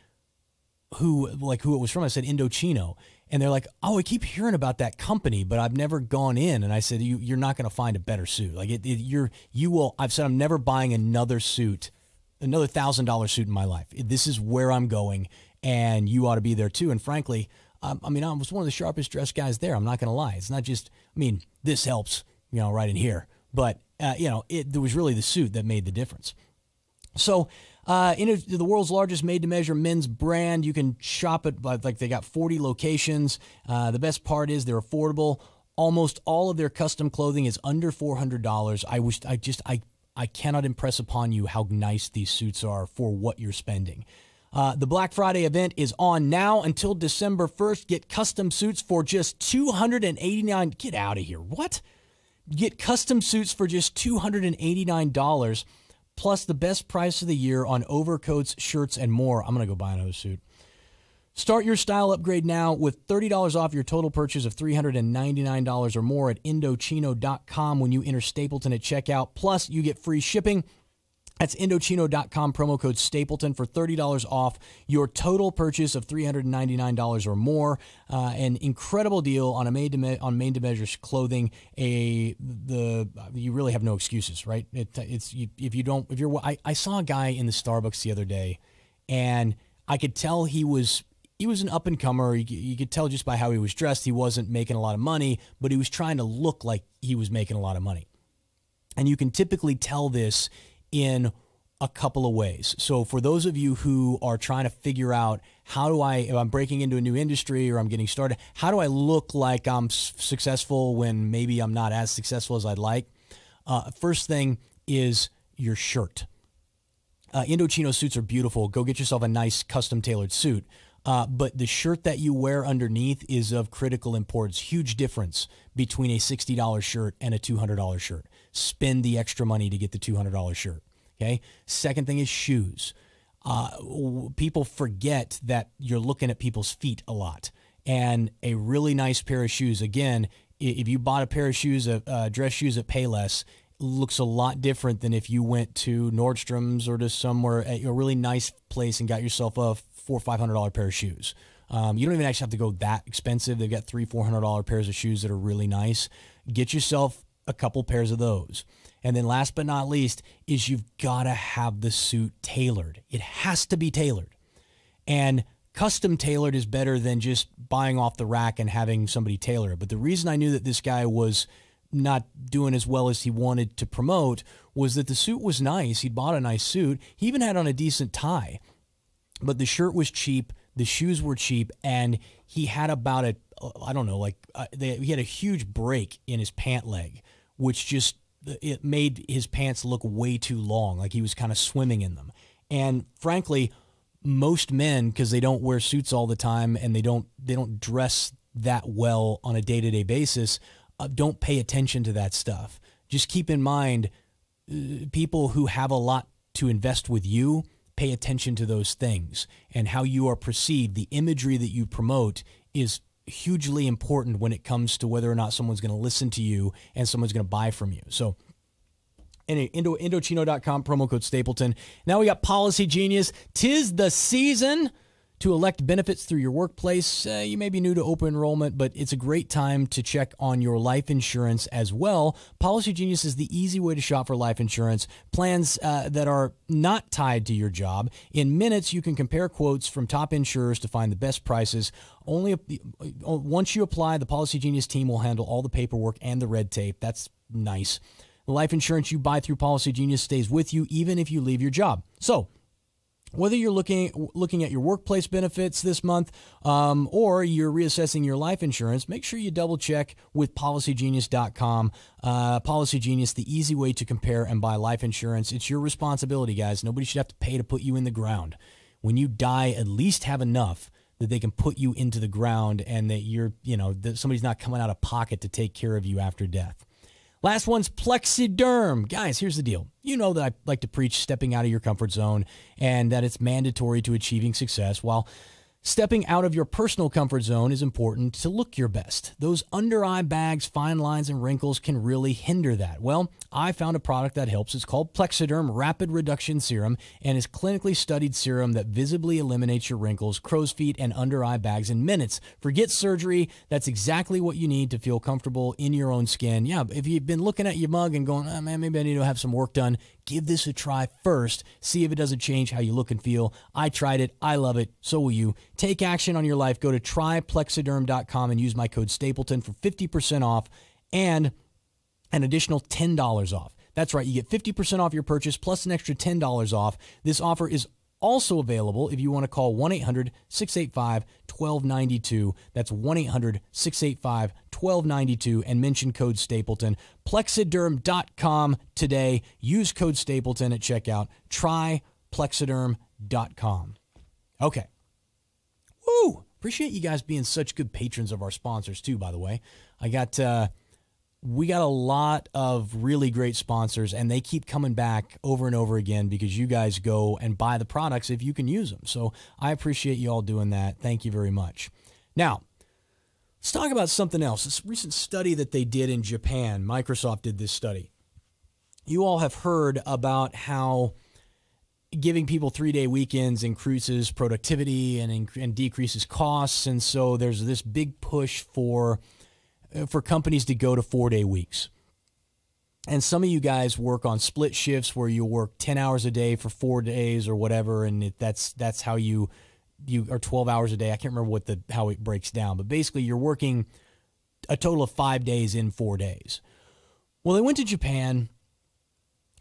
who, like who it was from. I said Indochino, and they're like, "Oh, I keep hearing about that company, but I've never gone in." And I said, you, are not going to find a better suit. Like it, it, you're, you will." I've said I'm never buying another suit, another thousand dollar suit in my life. This is where I'm going, and you ought to be there too. And frankly, um, I mean, I was one of the sharpest dressed guys there. I'm not going to lie. It's not just. I mean, this helps, you know, right in here, but uh, you know, it, was really the suit that made the difference. So, uh, in a, the world's largest made-to-measure men's brand, you can shop it. Like they got 40 locations. Uh, the best part is they're affordable. Almost all of their custom clothing is under $400. I wish I just I I cannot impress upon you how nice these suits are for what you're spending. Uh, the Black Friday event is on now until December 1st. Get custom suits for just 289. Get out of here. What? Get custom suits for just $289, plus the best price of the year on overcoats, shirts, and more. I'm going to go buy another suit. Start your style upgrade now with $30 off your total purchase of $399 or more at Indochino.com when you enter Stapleton at checkout. Plus, you get free shipping that's Indochino.com promo code Stapleton for $30 off your total purchase of $399 or more. Uh, an incredible deal on a made to me- on made to measure clothing. A the you really have no excuses, right? It, it's you, if you don't if you're I, I saw a guy in the Starbucks the other day, and I could tell he was he was an up and comer. You, you, could tell just by how he was dressed, he wasn't making a lot of money, but he was trying to look like he was making a lot of money. And you can typically tell this in a couple of ways. So for those of you who are trying to figure out how do I, if I'm breaking into a new industry or I'm getting started, how do I look like I'm successful when maybe I'm not as successful as I'd like? Uh, first thing is your shirt. Uh, Indochino suits are beautiful. Go get yourself a nice custom tailored suit. Uh, but the shirt that you wear underneath is of critical importance. Huge difference between a $60 shirt and a $200 shirt. Spend the extra money to get the $200 shirt. Okay. Second thing is shoes. Uh, people forget that you're looking at people's feet a lot. And a really nice pair of shoes, again, if you bought a pair of shoes, uh, uh, dress shoes at Payless, looks a lot different than if you went to Nordstrom's or to somewhere at a really nice place and got yourself a four or five hundred dollar pair of shoes. Um, you don't even actually have to go that expensive. They've got three, four hundred dollar pairs of shoes that are really nice. Get yourself a couple pairs of those. And then last but not least is you've got to have the suit tailored. It has to be tailored. And custom tailored is better than just buying off the rack and having somebody tailor it. But the reason I knew that this guy was not doing as well as he wanted to promote was that the suit was nice. He'd bought a nice suit. He even had on a decent tie. But the shirt was cheap, the shoes were cheap, and he had about a I don't know, like uh, they, he had a huge break in his pant leg, which just it made his pants look way too long, like he was kind of swimming in them. And frankly, most men, because they don't wear suits all the time and they don't they don't dress that well on a day to day basis, uh, don't pay attention to that stuff. Just keep in mind, uh, people who have a lot to invest with you pay attention to those things and how you are perceived. The imagery that you promote is hugely important when it comes to whether or not someone's going to listen to you and someone's going to buy from you. So, anyway, Indo, Indochino.com, promo code Stapleton. Now we got Policy Genius. Tis the season to elect benefits through your workplace. Uh, you may be new to open enrollment, but it's a great time to check on your life insurance as well. Policy Genius is the easy way to shop for life insurance plans uh, that are not tied to your job. In minutes, you can compare quotes from top insurers to find the best prices. Only uh, once you apply, the Policy Genius team will handle all the paperwork and the red tape. That's nice. The life insurance you buy through Policy Genius stays with you even if you leave your job. So, whether you're looking looking at your workplace benefits this month um, or you're reassessing your life insurance, make sure you double check with PolicyGenius.com. Uh, Policy Genius, the easy way to compare and buy life insurance. It's your responsibility, guys. Nobody should have to pay to put you in the ground. When you die, at least have enough that they can put you into the ground and that you're, you know, that somebody's not coming out of pocket to take care of you after death. Last one's Plexaderm. Guys, here's the deal. You know that I like to preach stepping out of your comfort zone and that it's mandatory to achieving success. While Stepping out of your personal comfort zone is important to look your best. Those under eye bags, fine lines, and wrinkles can really hinder that. Well, I found a product that helps. It's called Plexaderm Rapid Reduction Serum and is clinically studied serum that visibly eliminates your wrinkles, crow's feet, and under eye bags in minutes. Forget surgery. That's exactly what you need to feel comfortable in your own skin. Yeah, if you've been looking at your mug and going, oh, man, maybe I need to have some work done, give this a try first. See if it doesn't change how you look and feel. I tried it. I love it. So will you. Take action on your life. Go to tryplexaderm.com and use my code Stapleton for 50% off and an additional $10 off. That's right, you get 50% off your purchase plus an extra $10 off. This offer is also available if you want to call 1 800 685 1292. That's 1 800 685 1292 and mention code Stapleton. Plexaderm.com today. Use code Stapleton at checkout. Try plexaderm.com. Okay. Woo! Appreciate you guys being such good patrons of our sponsors, too, by the way. I got. Uh, we got a lot of really great sponsors and they keep coming back over and over again because you guys go and buy the products if you can use them. So I appreciate you all doing that. Thank you very much. Now, let's talk about something else. This recent study that they did in Japan, Microsoft did this study. You all have heard about how giving people three day weekends increases productivity and, and decreases costs. And so there's this big push for for companies to go to four day weeks. And some of you guys work on split shifts where you work 10 hours a day for four days or whatever. And it, that's, that's how you, you are 12 hours a day. I can't remember what the, how it breaks down, but basically you're working a total of five days in four days. Well, they went to Japan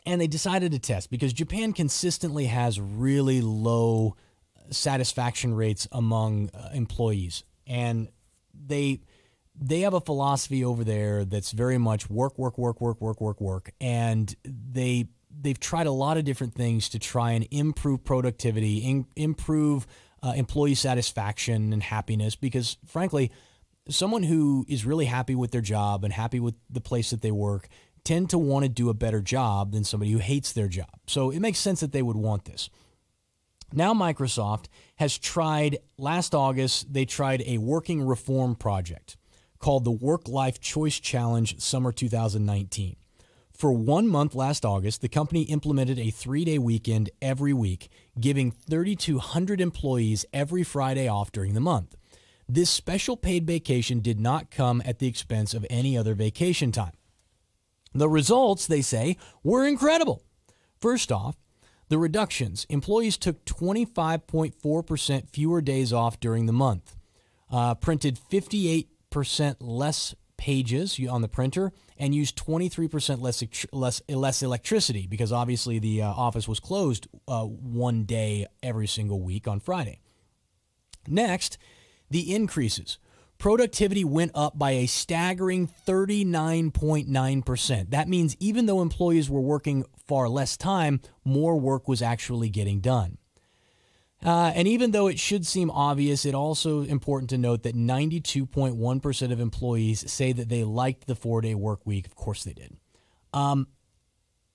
and they decided to test because Japan consistently has really low satisfaction rates among uh, employees. And they, they have a philosophy over there that's very much work, work, work, work, work, work, work, and they they've tried a lot of different things to try and improve productivity, in, improve uh, employee satisfaction and happiness. Because frankly, someone who is really happy with their job and happy with the place that they work tend to want to do a better job than somebody who hates their job. So it makes sense that they would want this. Now, Microsoft has tried, last August, they tried a working reform project called the Work Life Choice Challenge Summer 2019. For one month last August, the company implemented a three day weekend every week, giving 3,200 employees every Friday off during the month. This special paid vacation did not come at the expense of any other vacation time. The results, they say, were incredible. First off, the reductions employees took 25.4% fewer days off during the month, uh, printed 58 percent less pages on the printer and used 23% less less less electricity because obviously the uh, office was closed uh, one day every single week on Friday. Next, the increases. Productivity went up by a staggering 39.9%. That means even though employees were working far less time, more work was actually getting done. Uh, and even though it should seem obvious, it also important to note that 92.1% of employees say that they liked the four day work week. Of course they did. Um,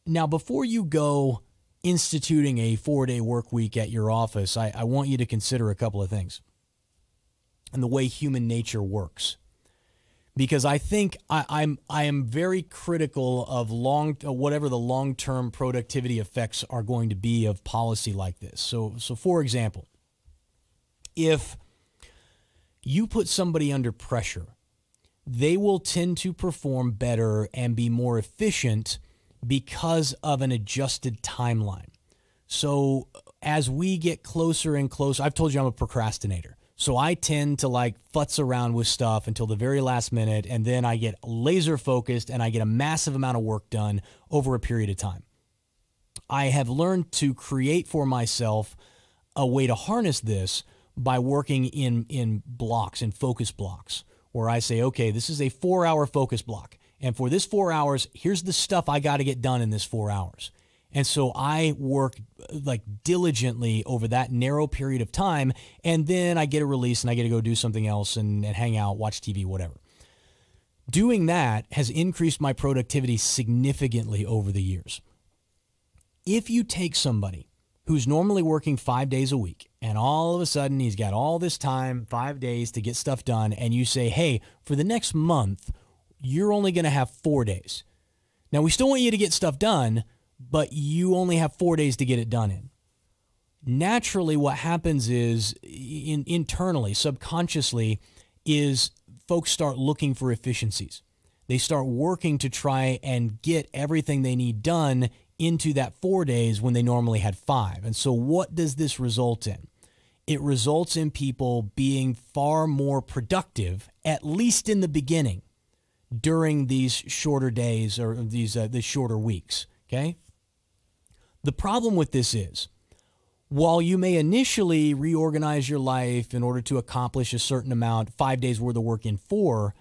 now, before you go instituting a four day work week at your office, I, I want you to consider a couple of things and the way human nature works because I think I, am I am very critical of long uh, whatever the long term productivity effects are going to be of policy like this. So so for example, if you put somebody under pressure, they will tend to perform better and be more efficient because of an adjusted timeline. So as we get closer and closer, I've told you I'm a procrastinator. So I tend to like futz around with stuff until the very last minute, and then I get laser focused and I get a massive amount of work done over a period of time. I have learned to create for myself a way to harness this by working in in blocks in focus blocks where I say, okay, this is a four hour focus block. And for this four hours, here's the stuff I got to get done in this four hours. And so I work like diligently over that narrow period of time. And then I get a release and I get to go do something else and, and hang out, watch TV, whatever. Doing that has increased my productivity significantly over the years. If you take somebody who's normally working five days a week and all of a sudden he's got all this time, five days to get stuff done, and you say, hey, for the next month, you're only going to have four days. Now, we still want you to get stuff done, but you only have four days to get it done in. Naturally, what happens is in, internally, subconsciously, is folks start looking for efficiencies. They start working to try and get everything they need done into that four days when they normally had five. And so, what does this result in? It results in people being far more productive, at least in the beginning, during these shorter days or these uh, the shorter weeks. Okay. The problem with this is, while you may initially reorganize your life in order to accomplish a certain amount, five days worth of work in four,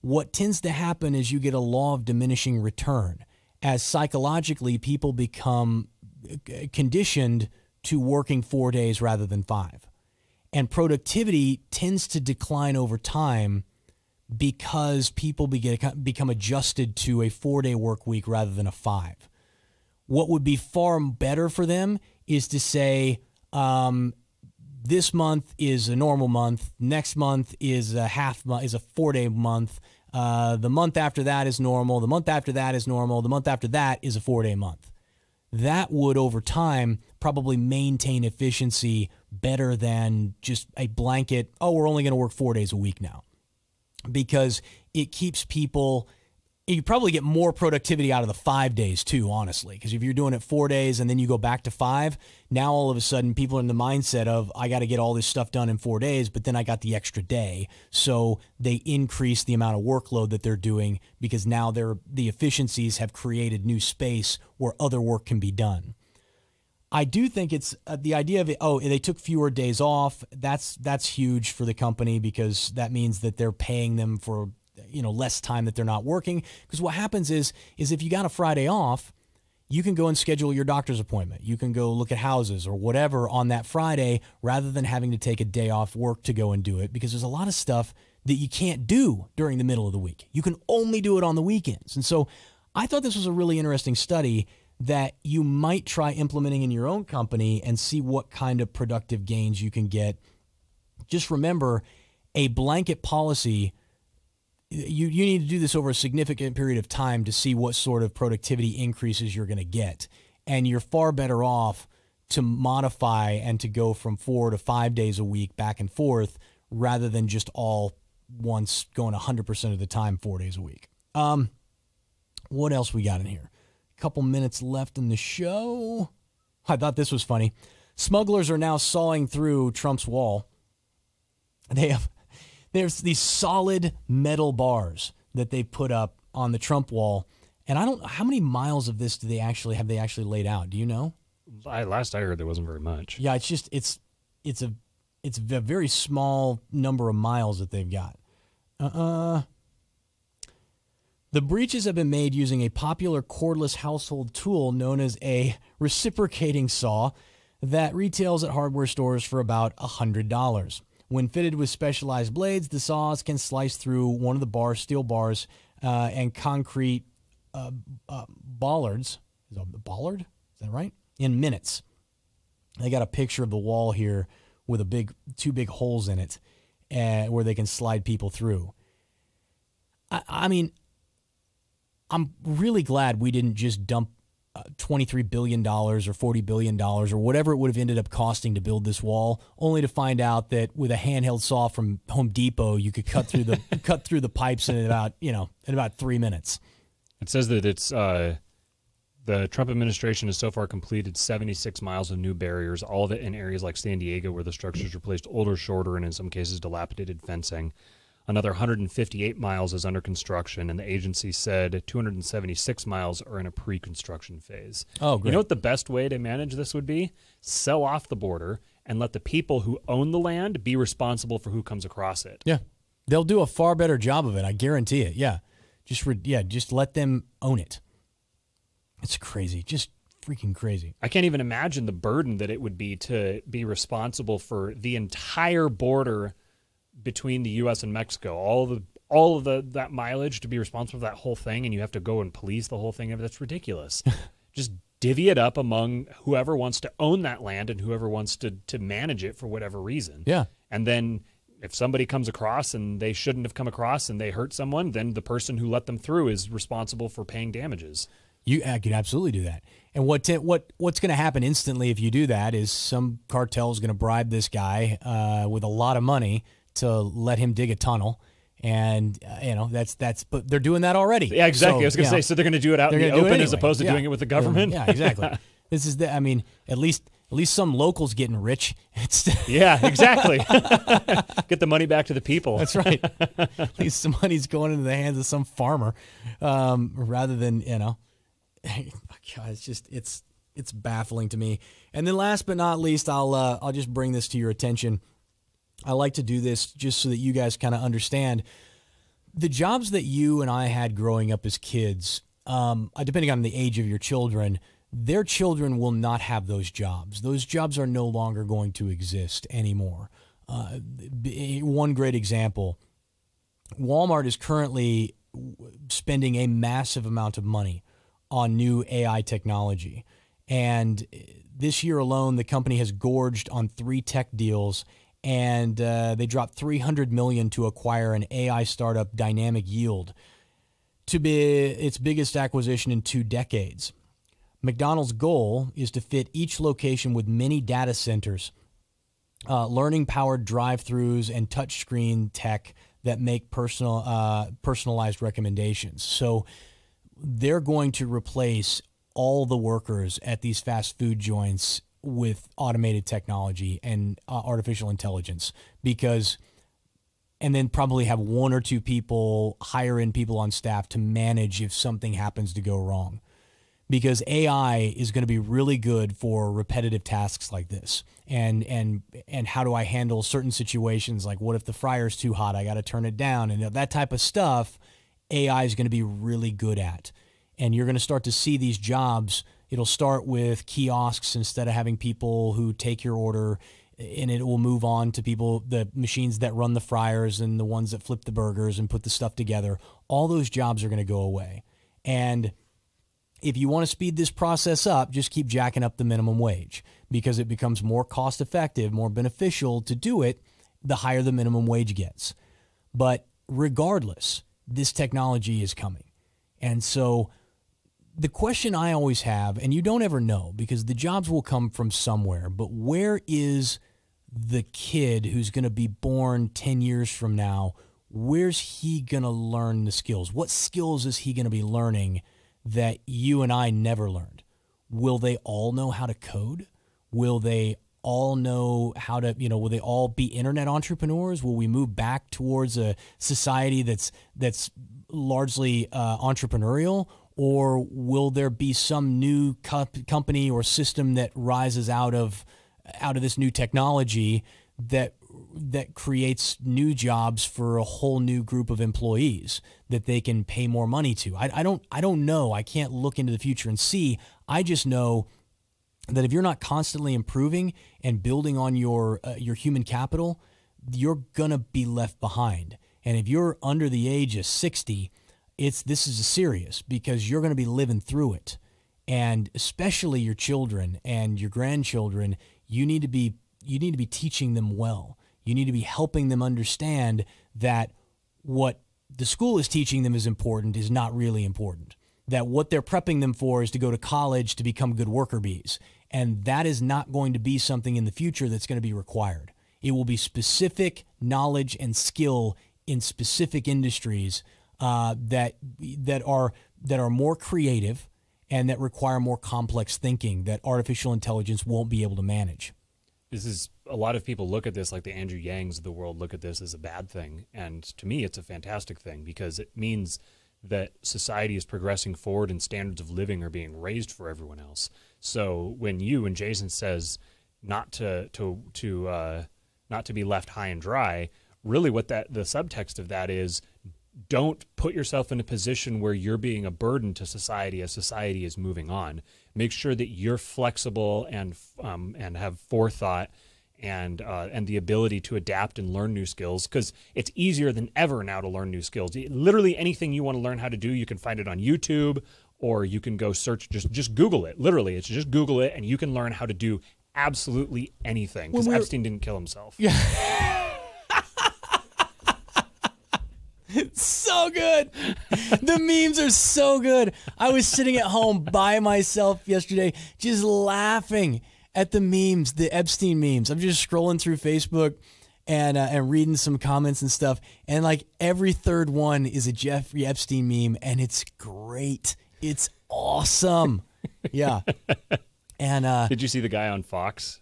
what tends to happen is you get a law of diminishing return as psychologically people become uh, conditioned to working four days rather than five. And productivity tends to decline over time because people begin, become adjusted to a four day work week rather than a five. What would be far better for them is to say, um, this month is a normal month, next month is a half month, is a four day month, uh, the month after that is normal. The month after that is normal. The month after that is a four day month. That would, over time, probably maintain efficiency better than just a blanket, oh, we're only going to work four days a week now. Because it keeps people you probably get more productivity out of the five days too, honestly. Because if you're doing it four days and then you go back to five, now all of a sudden people are in the mindset of I got to get all this stuff done in four days, but then I got the extra day. So they increase the amount of workload that they're doing because now they're the efficiencies have created new space where other work can be done. I do think it's uh, the idea of it, oh they took fewer days off. That's that's huge for the company because that means that they're paying them for you know less time that they're not working because what happens is is if you got a Friday off you can go and schedule your doctor's appointment. You can go look at houses or whatever on that Friday rather than having to take a day off work to go and do it because there's a lot of stuff that you can't do during the middle of the week. You can only do it on the weekends. And so I thought this was a really interesting study that you might try implementing in your own company and see what kind of productive gains you can get. Just remember a blanket policy you, you need to do this over a significant period of time to see what sort of productivity increases you're going to get. And you're far better off to modify and to go from four to five days a week back and forth rather than just all once going 100% of the time four days a week. Um, what else we got in here? A couple minutes left in the show. I thought this was funny. Smugglers are now sawing through Trump's wall. They have there's these solid metal bars that they put up on the Trump wall. And I don't how many miles of this do they actually have they actually laid out? Do you know? I, last I heard there wasn't very much. Yeah, it's just it's it's a it's a very small number of miles that they've got. Uh-uh. The breaches have been made using a popular cordless household tool known as a reciprocating saw that retails at hardware stores for about $100. When fitted with specialized blades, the saws can slice through one of the bar steel bars uh, and concrete uh, uh, bollards. Is that bollard? Is that right? In minutes. They got a picture of the wall here with a big, two big holes in it, uh, where they can slide people through. I, I mean, I'm really glad we didn't just dump uh, $23 billion or $40 billion or whatever it would have ended up costing to build this wall, only to find out that with a handheld saw from Home Depot, you could cut through the cut through the pipes in about you know in about three minutes. It says that it's uh, the Trump administration has so far completed 76 miles of new barriers, all of it in areas like San Diego, where the structures replaced older, shorter, and in some cases dilapidated fencing. Another 158 miles is under construction, and the agency said 276 miles are in a pre construction phase. Oh, great. You know what the best way to manage this would be? Sell off the border and let the people who own the land be responsible for who comes across it. Yeah, they'll do a far better job of it. I guarantee it. Yeah, just re- yeah, just let them own it. It's crazy, just freaking crazy. I can't even imagine the burden that it would be to be responsible for the entire border between the U.S. and Mexico, all of the all of the that mileage to be responsible for that whole thing, and you have to go and police the whole thing. That's ridiculous. Just divvy it up among whoever wants to own that land and whoever wants to to manage it for whatever reason. Yeah, and then if somebody comes across and they shouldn't have come across and they hurt someone, then the person who let them through is responsible for paying damages. You I could absolutely do that. And what t- what what's going to happen instantly if you do that is some cartel is going to bribe this guy uh, with a lot of money to let him dig a tunnel. And uh, you know that's that's but they're doing that already. Yeah, exactly. So, I was going to you know, say so they're going to do it out in the gonna open as opposed to Yeah. doing it with the government. Yeah, exactly. this is the I mean at least at least some locals getting rich. Yeah, exactly. Get the money back to the people. That's right. At least some money's going into the hands of some farmer, um, rather than you know. God, it's just it's it's baffling to me. And then last but not least, I'll uh, I'll just bring this to your attention. I like to do this just so that you guys kind of understand the jobs that you and I had growing up as kids. Um, uh, depending on the age of your children, their children will not have those jobs. Those jobs are no longer going to exist anymore. Uh, one great example Walmart is currently spending a massive amount of money on new AI technology. And this year alone, the company has gorged on three tech deals and uh, they dropped 300 million to acquire an AI startup Dynamic Yield to be its biggest acquisition in two decades. McDonald's goal is to fit each location with many data centers, uh, learning powered drive throughs, and touchscreen tech that make personal, uh, personalized recommendations. So they're going to replace all the workers at these fast food joints with automated technology and uh, artificial intelligence because and then probably have one or two people hire in people on staff to manage if something happens to go wrong because AI is going to be really good for repetitive tasks like this. And and and how do I handle certain situations like what if the fryer's too hot? I got to turn it down and that type of stuff AI is going to be really good at. And you're going to start to see these jobs it'll start with kiosks instead of having people who take your order and it will move on to people the machines that run the fryers and the ones that flip the burgers and put the stuff together all those jobs are going to go away and if you want to speed this process up, just keep jacking up the minimum wage because it becomes more cost effective, more beneficial to do it the higher the minimum wage gets. But regardless, this technology is coming. And so the question I always have, and you don't ever know because the jobs will come from somewhere, but where is the kid who's going to be born 10 years from now? Where's he going to learn the skills? What skills is he going to be learning? that you and I never learned. Will they all know how to code? Will they all know how to, you know, will they all be internet entrepreneurs? Will we move back towards a society that's that's largely uh, entrepreneurial, or will there be some new co- company or system that rises out of out of this new technology that that creates new jobs for a whole new group of employees that they can pay more money to. I, I don't I don't know. I can't look into the future and see. I just know that if you're not constantly improving and building on your uh, your human capital, you're gonna be left behind. And if you're under the age of 60, it's this is serious because you're going to be living through it. And especially your children and your grandchildren, you need to be you need to be teaching them well. You need to be helping them understand that what the school is teaching them is important is not really important that what they're prepping them for is to go to college to become good worker bees. And that is not going to be something in the future that's going to be required. It will be specific knowledge and skill in specific industries uh, that that are that are more creative and that require more complex thinking that artificial intelligence won't be able to manage. This is a lot of people look at this like the Andrew Yangs of the world look at this as a bad thing, and to me, it's a fantastic thing because it means that society is progressing forward and standards of living are being raised for everyone else. So when you and Jason says not to to to uh, not to be left high and dry, really what that the subtext of that is don't put yourself in a position where you're being a burden to society as society is moving on. Make sure that you're flexible and um, and have forethought and uh, and the ability to adapt and learn new skills because it's easier than ever now to learn new skills. Literally anything you want to learn how to do, you can find it on YouTube or you can go search just just Google it. Literally, it's just Google it and you can learn how to do absolutely anything because Epstein didn't kill himself. Yeah. so good. the memes are so good. I was sitting at home by myself yesterday, just laughing at the memes, the Epstein memes. I'm just scrolling through Facebook and uh, and reading some comments and stuff, and like every third one is a Jeffrey Epstein meme, and it's great. It's awesome. yeah. And uh, did you see the guy on Fox?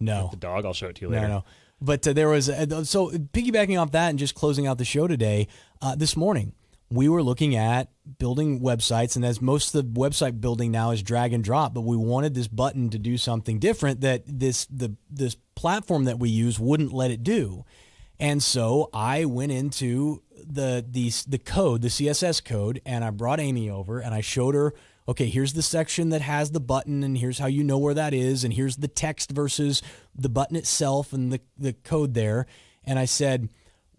No. the dog. I'll show it to you later. No, no. But uh, there was uh, so piggybacking off that and just closing out the show today. Uh, this morning, we were looking at building websites, and as most of the website building now is drag and drop, but we wanted this button to do something different that this the this platform that we use wouldn't let it do. And so I went into the the the code, the CSS code, and I brought Amy over and I showed her okay, here's the section that has the button, and here's how you know where that is, and here's the text versus the button itself and the, the code there. And I said,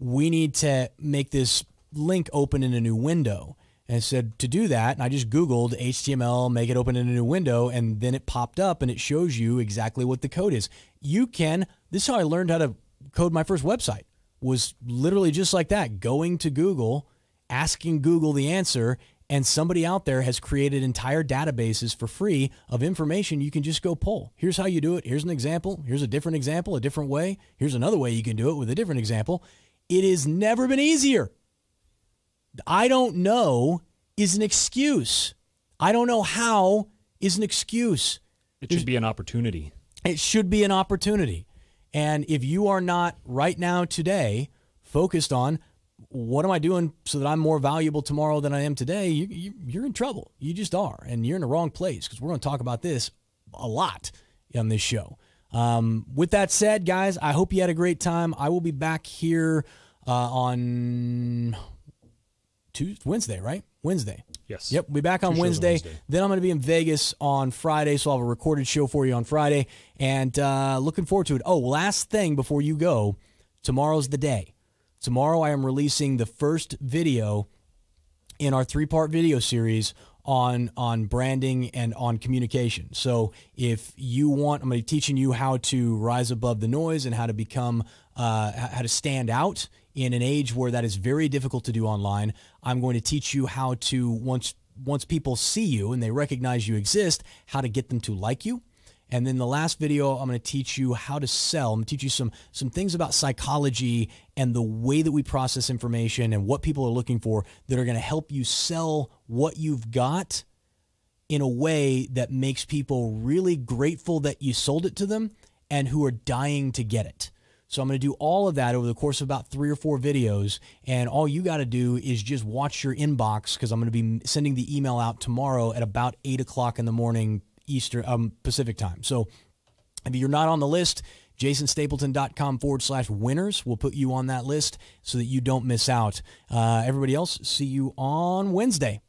we need to make this link open in a new window. And said, to do that, and I just Googled HTML, make it open in a new window, and then it popped up and it shows you exactly what the code is. You can, this is how I learned how to code my first website, was literally just like that, going to Google, asking Google the answer, and somebody out there has created entire databases for free of information you can just go pull. Here's how you do it. Here's an example. Here's a different example, a different way. Here's another way you can do it with a different example. It has never been easier. I don't know is an excuse. I don't know how is an excuse. It should be an opportunity. It should be an opportunity. And if you are not right now today focused on what am I doing so that I'm more valuable tomorrow than I am today? You, you, are in trouble. You just are. And you're in the wrong place because we're going to talk about this a lot on this show. Um, with that said, guys, I hope you had a great time. I will be back here uh, on Tuesday, Wednesday, right? Wednesday. Yes. Yep. We'll be back on Wednesday. Wednesday. Then I'm going to be in Vegas on Friday, so I'll have a recorded show for you on Friday. And uh, looking forward to it. Oh, last thing before you go tomorrow's the day. Tomorrow, I am releasing the first video in our three part video series on on branding and on communication. So if you want, I'm going to be teaching you how to rise above the noise and how to become uh, how to stand out in an age where that is very difficult to do online. I'm going to teach you how to once once people see you and they recognize you exist, how to get them to like you and then the last video, I'm going to teach you how to sell. I'm going to teach you some some things about psychology and the way that we process information and what people are looking for that are going to help you sell what you've got in a way that makes people really grateful that you sold it to them and who are dying to get it. So I'm going to do all of that over the course of about three or four videos. And all you got to do is just watch your inbox because I'm going to be sending the email out tomorrow at about eight o'clock in the morning Eastern um, Pacific time. So if you're not on the list, jasonstapleton.com forward slash winners will put you on that list so that you don't miss out. Uh, everybody else, see you on Wednesday.